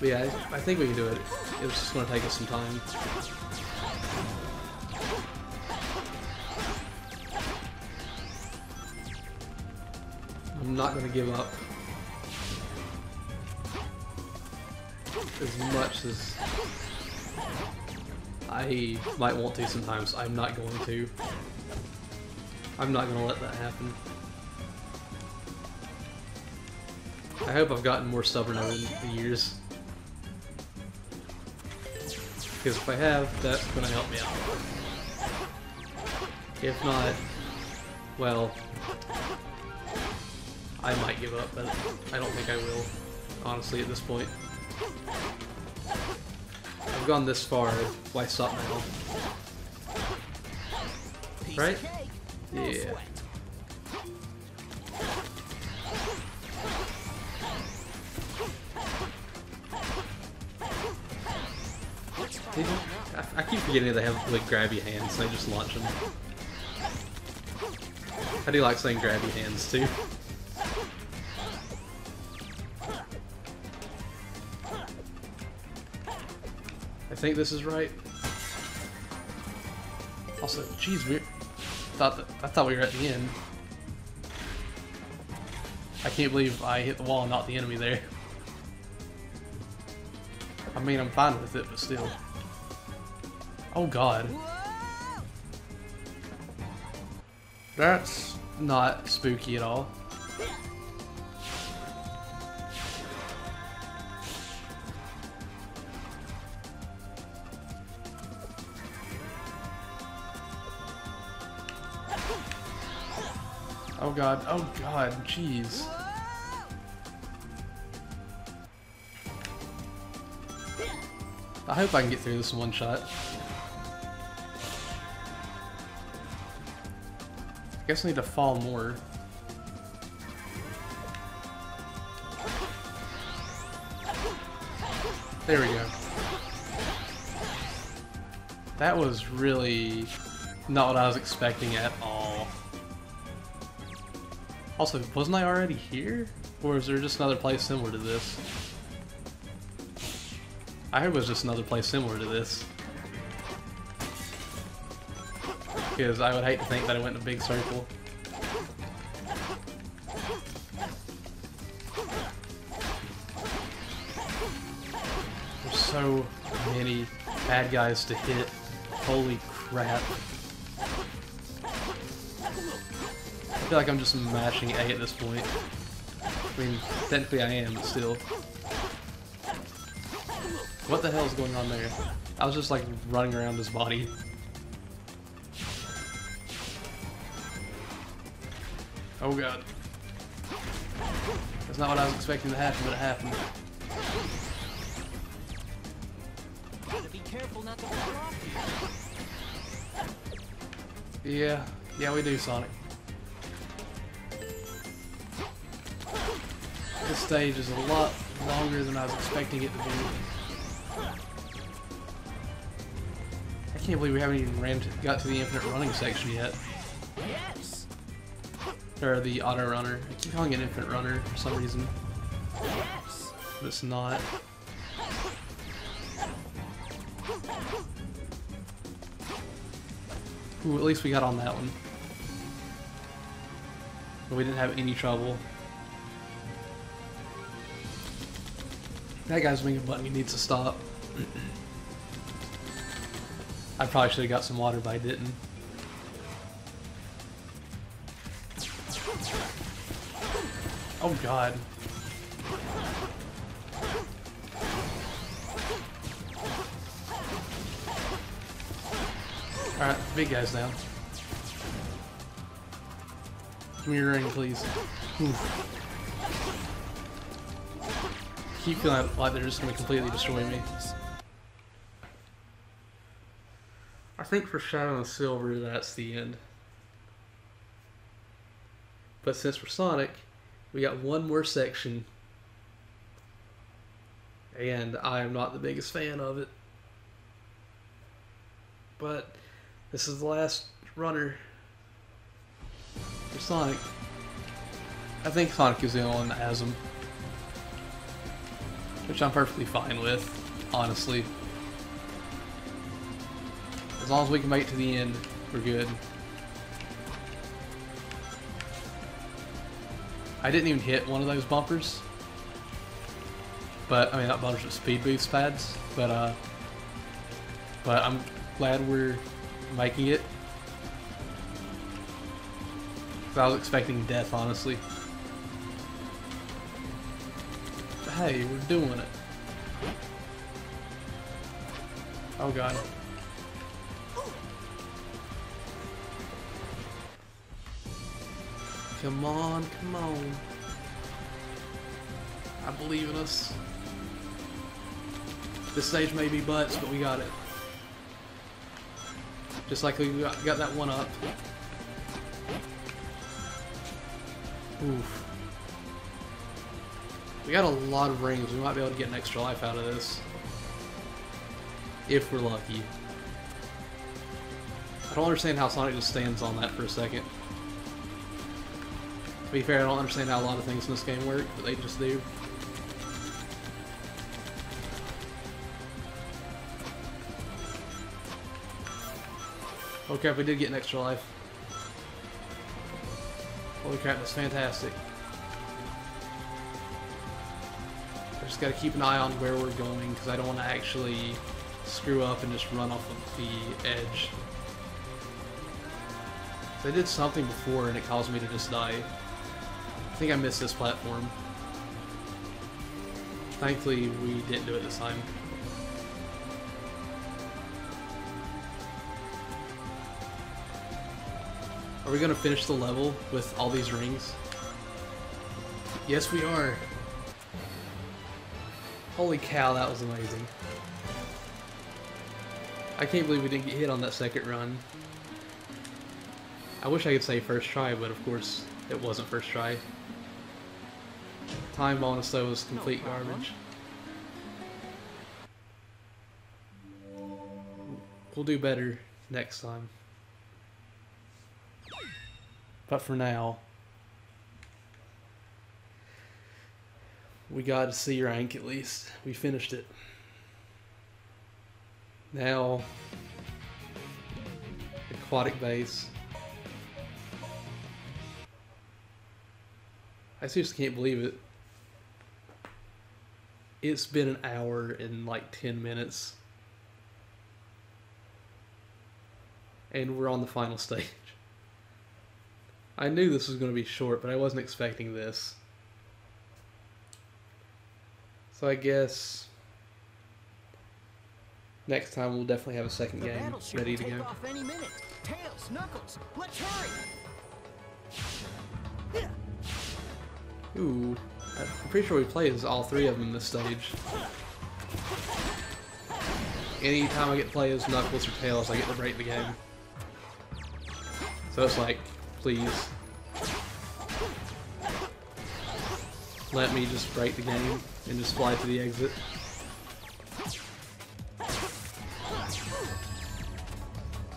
But yeah, I, I think we can do it. It's just gonna take us some time. I'm not gonna give up. As much as I might want to sometimes, I'm not going to. I'm not gonna let that happen. I hope I've gotten more stubborn over the years. Because if I have, that's gonna help me out. If not, well, I might give up, but I don't think I will, honestly, at this point. I've gone this far, why stop now? Right? of cake. No Yeah. sweat. Did you- I, keep forgetting they have like grabby hands, and I just launch them. I do you like saying grabby hands too. Think this is right. Also, geez, we thought that I thought we were at the end. I can't believe I hit the wall and not the enemy there. I mean, I'm fine with it, but still. Oh god. That's not spooky at all. God, oh god, jeez. I hope I can get through this in one shot. I guess I need to fall more. There we go. That was really not what I was expecting at. Also, wasn't I already here? Or is there just another place similar to this? I heard it was just another place similar to this. Because I would hate to think that I went in a big circle. There's so many bad guys to hit. Holy crap. Feel like I'm just mashing A at this point. I mean, technically I am, but still. What the hell is going on there? I was just like running around his body. Oh god. That's not what I was expecting to happen, but it happened. Gotta be careful not to fall off here. Yeah, yeah we do, Sonic. This stage is a lot longer than I was expecting it to be. I can't believe we haven't even ran to, got to the infinite running section yet. Yes! Or the auto runner. I keep calling it infinite runner for some reason, Yes! but it's not. Ooh, at least we got on that one. But we didn't have any trouble. That guy's winging button, he needs to stop. I probably should have got some water, but I didn't. Oh god. Alright, big guys down. Give me your ring, please. Oof. Keep feeling like they're just gonna completely destroy me. I think for Shadow and Silver, that's the end. But since for Sonic, we got one more section, and I am not the biggest fan of it. But this is the last runner for Sonic. I think Sonic is the only one that has them. Which I'm perfectly fine with, honestly. As long as we can make it to the end, we're good. I didn't even hit one of those bumpers. But, I mean, not bumpers, but speed boost pads. But, uh, but I'm glad we're making it. I was expecting death, honestly. Hey, we're doing it. Oh god. Come on, come on. I believe in us. This stage may be butts, but we got it. Just like we got, got that one up. Oof. We got a lot of rings. We might be able to get an extra life out of this. If we're lucky. I don't understand how Sonic just stands on that for a second. To be fair, I don't understand how a lot of things in this game work, but they just do. Okay, if we did get an extra life. Holy crap, that's fantastic. Just gotta keep an eye on where we're going, because I don't want to actually screw up and just run off of the edge. I did something before and it caused me to just die. I think I missed this platform. Thankfully, we didn't do it this time. Are we gonna finish the level with all these rings? Yes, we are. Holy cow, that was amazing. I can't believe we didn't get hit on that second run. I wish I could say first try, but of course it wasn't first try. Time bonus though was complete garbage. We'll do better next time. But for now, we got to see your rank at least. We finished it. Now, aquatic base. I seriously can't believe it. It's been an hour and like 10 minutes. And we're on the final stage. I knew this was going to be short, but I wasn't expecting this. So I guess next time we'll definitely have a second The game ready to go. off any minute. Tails, Knuckles, let's hurry! Ooh, I'm pretty sure we played as all three of them this stage. Anytime I get to play as Knuckles or Tails, I get to break the game. So it's like, please. Let me just break the game and just fly to the exit.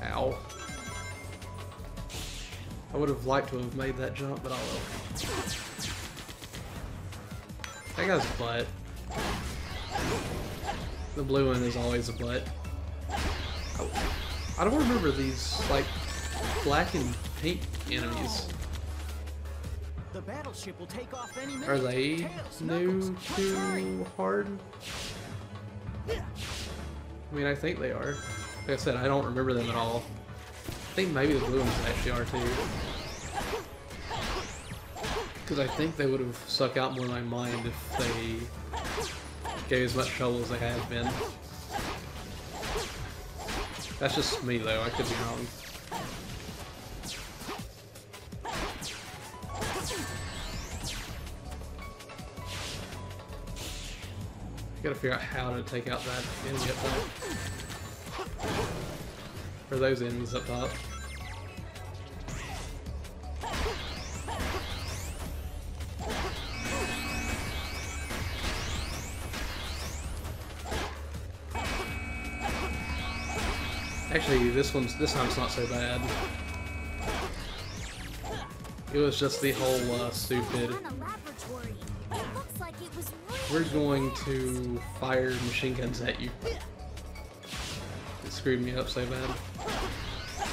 Ow. I would have liked to have made that jump, but oh I will. That guy's a butt. The blue one is always a butt. Oh, I don't remember these, like, black and pink enemies. Battleship will take off any minute. Are they Tails, new Knuckles, to hard? I mean, I think they are. Like I said, I don't remember them at all. I think maybe the blue ones actually are too. Because I think they would have stuck out more in my mind if they gave as much trouble as they have been. That's just me though, I could be wrong. Gotta figure out how to take out that enemy up top. Or those enemies up top. Actually, this one's this time's not so bad. It was just the whole uh, stupid. We're going to fire machine guns at you. It screwed me up so bad.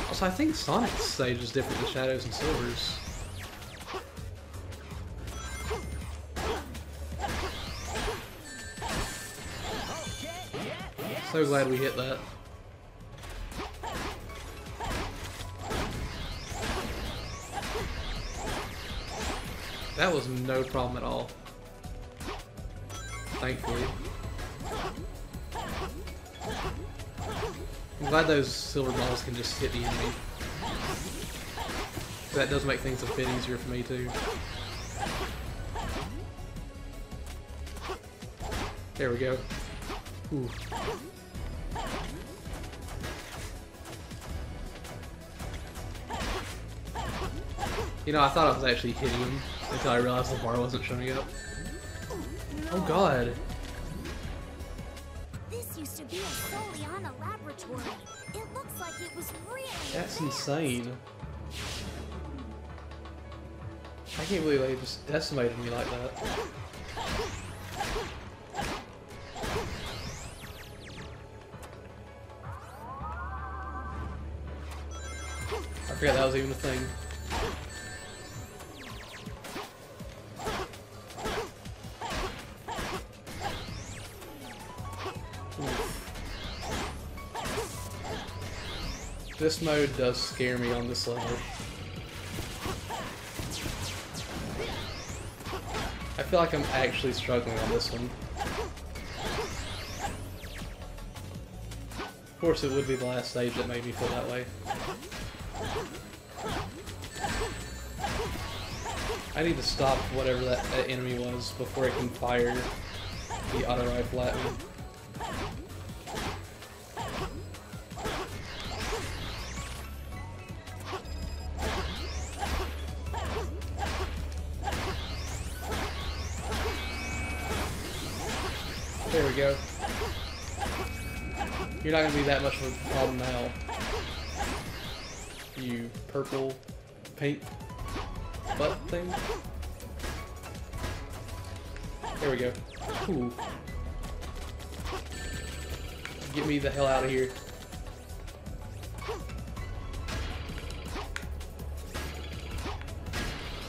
Also, I think Sonic's stage is different than Shadow's and Silver's. So glad we hit that. That was no problem at all. Thankfully. I'm glad those silver balls can just hit the enemy. That does make things a bit easier for me too. There we go. Ooh. You know, I thought I was actually hitting him until I realized the bar wasn't showing up. Oh god. This used to be a Soleanna laboratory. It looks like it was really That's insane. I can't believe they just decimated me like that. I forgot that was even a thing. This mode does scare me on this level. I feel like I'm actually struggling on this one. Of course, it would be the last stage that made me feel that way. I need to stop whatever that, that enemy was before it can fire the auto rifle at me. That much of a problem now. You purple paint butt thing. There we go. Ooh. Get me the hell out of here.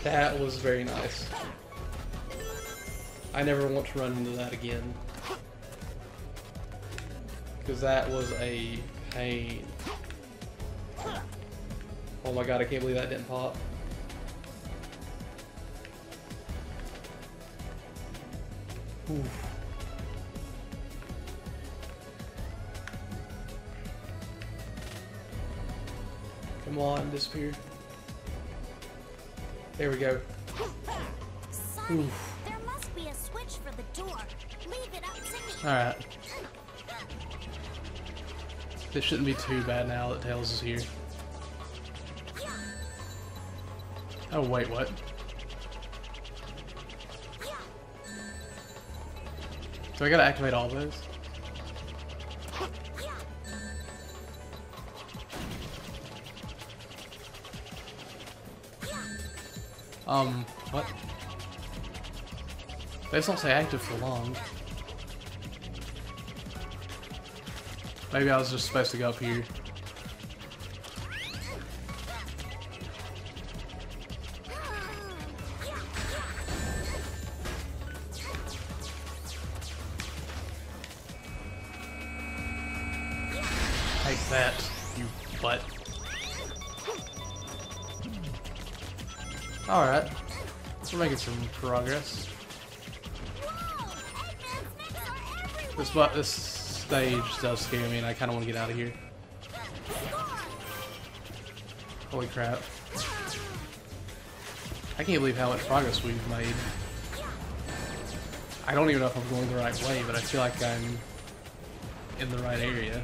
That was very nice. I never want to run into that again. Because that was a pain. Oh my god, I can't believe that didn't pop. Oof. Come on, disappear. There we go. Oof. there must be a switch for the door. Leave it up to me. Alright. This shouldn't be too bad now that Tails is here. Oh, wait, what? So I gotta activate all those? Um, what? They don't stay active for long. Maybe I was just supposed to go up here. Take that, you butt. Alright. We're making some progress. Whoa! Eggman's mix are everywhere. This this stage does scare me and I kinda wanna get out of here. Holy crap. I can't believe how much progress we've made. I don't even know if I'm going the right way, but I feel like I'm in the right area.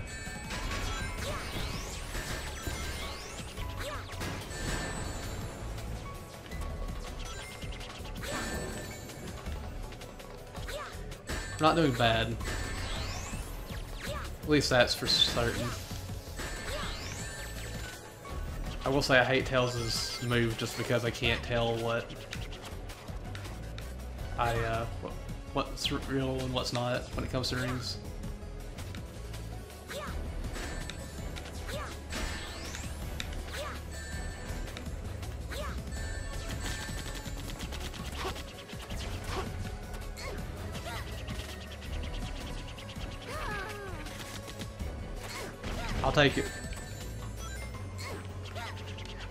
Not doing bad. At least that's for certain. I will say I hate Tails' move just because I can't tell what I uh, what's real and what's not when it comes to rings. Take it.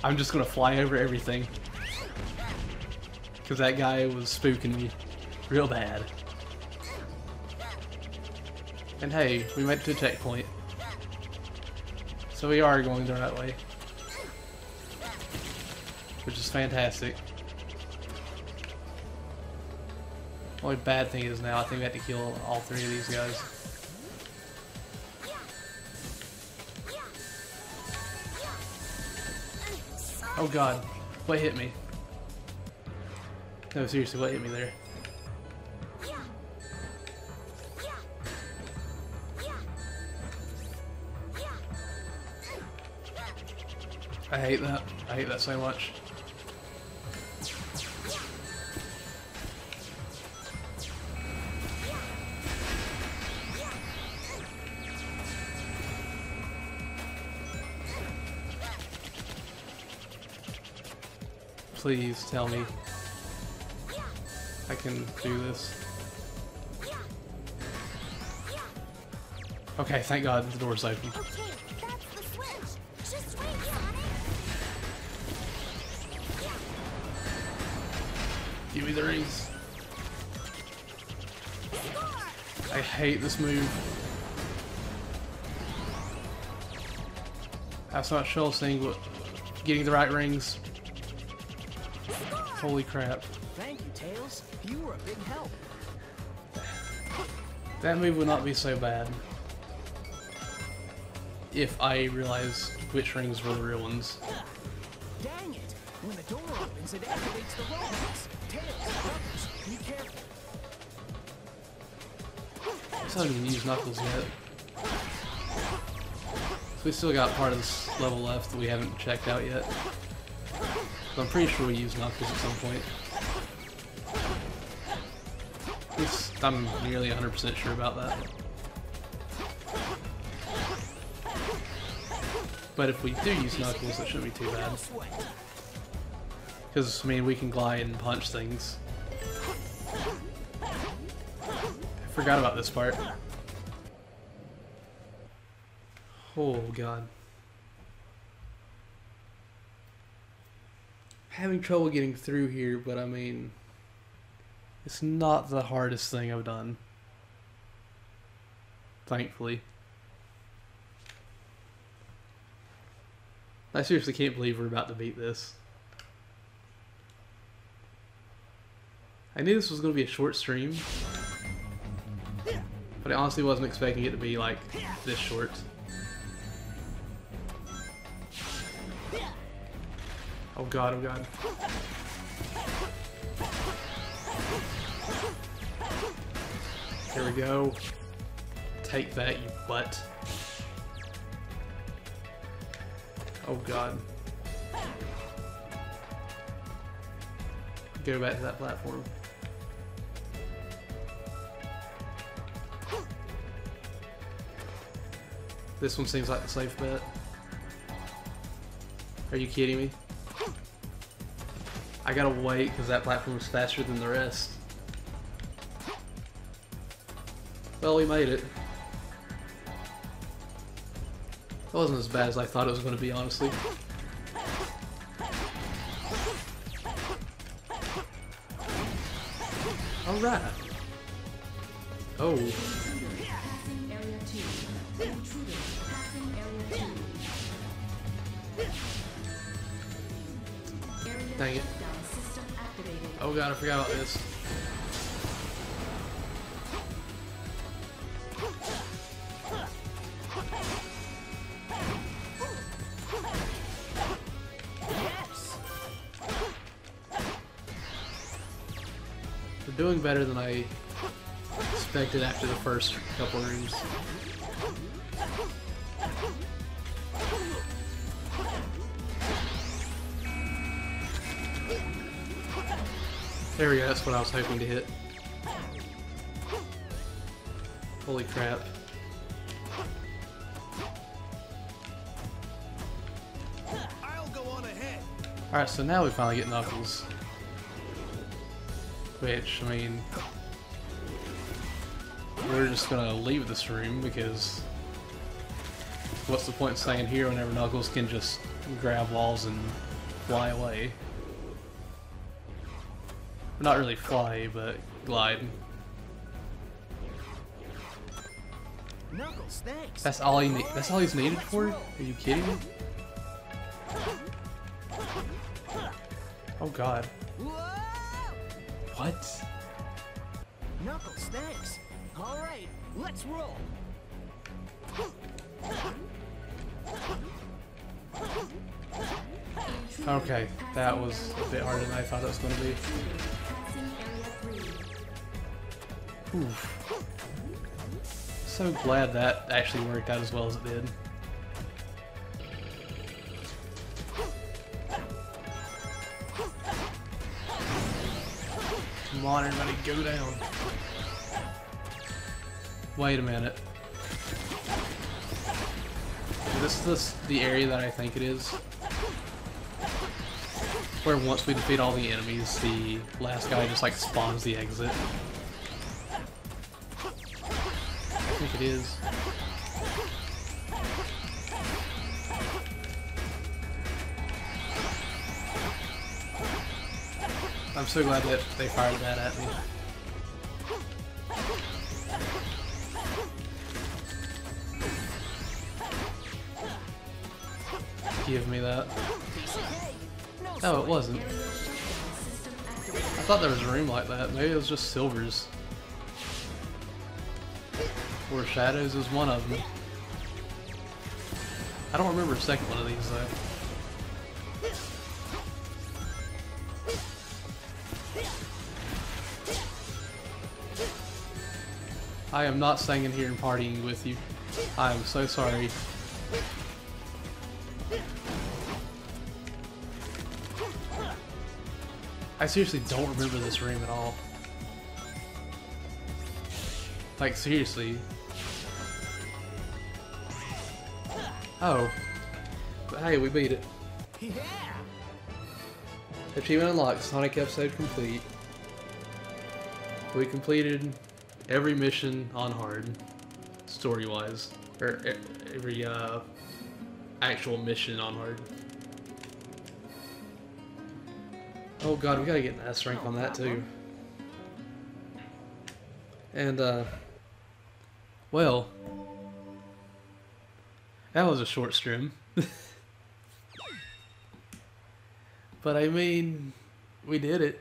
I'm just gonna fly over everything. Because that guy was spooking me real bad. And hey, we went to a checkpoint. So we are going the right way. Which is fantastic. Only bad thing is now I think we have to kill all three of these guys. Oh god, what hit me? No, seriously, what hit me there? I hate that. I hate that so much. Please tell me I can do this. Okay, thank God the door's open. Okay, that's the switch. Just wait. Give me the rings. I hate this move. That's not Shell saying what getting the right rings. Holy crap. Thank you, Tails. You were a big help. That move would not be so bad. If I realized which rings were the real ones. Dang it! When the door opens, it activates the robots. Tails, Knuckles, be careful. I haven't even used Knuckles yet. So we still got part of this level left that we haven't checked out yet. I'm pretty sure we use Knuckles at some point. At least I'm nearly 100% sure about that. But if we do use Knuckles, it shouldn't be too bad. Because, I mean, we can glide and punch things. I forgot about this part. Oh, God. Having trouble getting through here, but I mean, it's not the hardest thing I've done. Thankfully. I seriously can't believe we're about to beat this. I knew this was going to be a short stream, but I honestly wasn't expecting it to be like this short. Oh god, oh god. Here we go. Take that, you butt. Oh god. Go back to that platform. This one seems like the safe bet. Are you kidding me? I gotta wait because that platform is faster than the rest. Well, we made it. It wasn't as bad as I thought it was going to be, honestly. Alright. Oh. Passing area 2. Intruder. Passing area 2. Dang it. Oh god, I forgot about this. We're doing better than I expected after the first couple rooms. There we go, that's what I was hoping to hit. Holy crap. I'll go on ahead. Alright, so now we finally get Knuckles. Which, I mean... We're just gonna leave this room because... What's the point in staying here whenever Knuckles can just grab walls and fly away? Not really fly, but glide. Knuckles, thanks. That's all he that's all he's needed for? Are you kidding me? Oh god. What? Knuckles, thanks. All right, let's roll. Okay, that was a bit harder than I thought it was gonna be. Passing area 3. Oof. So glad that actually worked out as well as it did. Come on, everybody, go down. Wait a minute. Is this this the area that I think it is? Where once we defeat all the enemies, the last guy just like spawns the exit. I'm so glad that they fired that at me. Give me that. No, it wasn't. I thought there was a room like that. Maybe it was just silvers. Or shadows is one of them. I don't remember a second one of these though. I am not staying in here and partying with you. I am so sorry. I seriously don't remember this room at all. Like, seriously. Oh. But hey, we beat it. Yeah. Achievement unlocked. Sonic episode complete. We completed every mission on hard, story-wise, or every uh, actual mission on hard. Oh god, we gotta get an S rank on that too. And uh, well, that was a short stream. But I mean, we did it.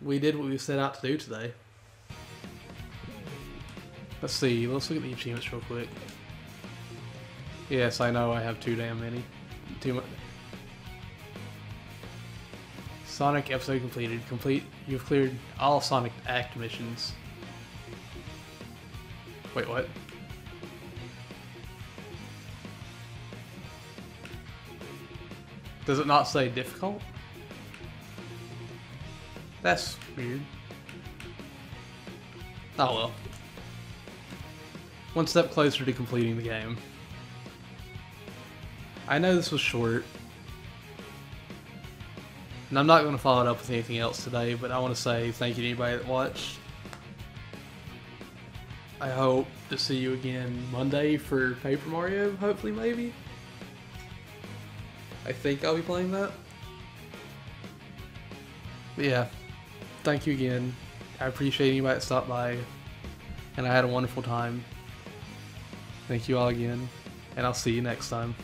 We did what we set out to do today. Let's see, let's look at the achievements real quick. Yes, I know I have too damn many. Too much. Sonic episode completed. Complete. You've cleared all Sonic Act missions. Wait, what? Does it not say difficult? That's weird. Oh well. One step closer to completing the game. I know this was short. And I'm not going to follow it up with anything else today, but I want to say thank you to anybody that watched. I hope to see you again Monday for Paper Mario, hopefully, maybe. I think I'll be playing that. But yeah, thank you again. I appreciate anybody that stopped by, and I had a wonderful time. Thank you all again, and I'll see you next time.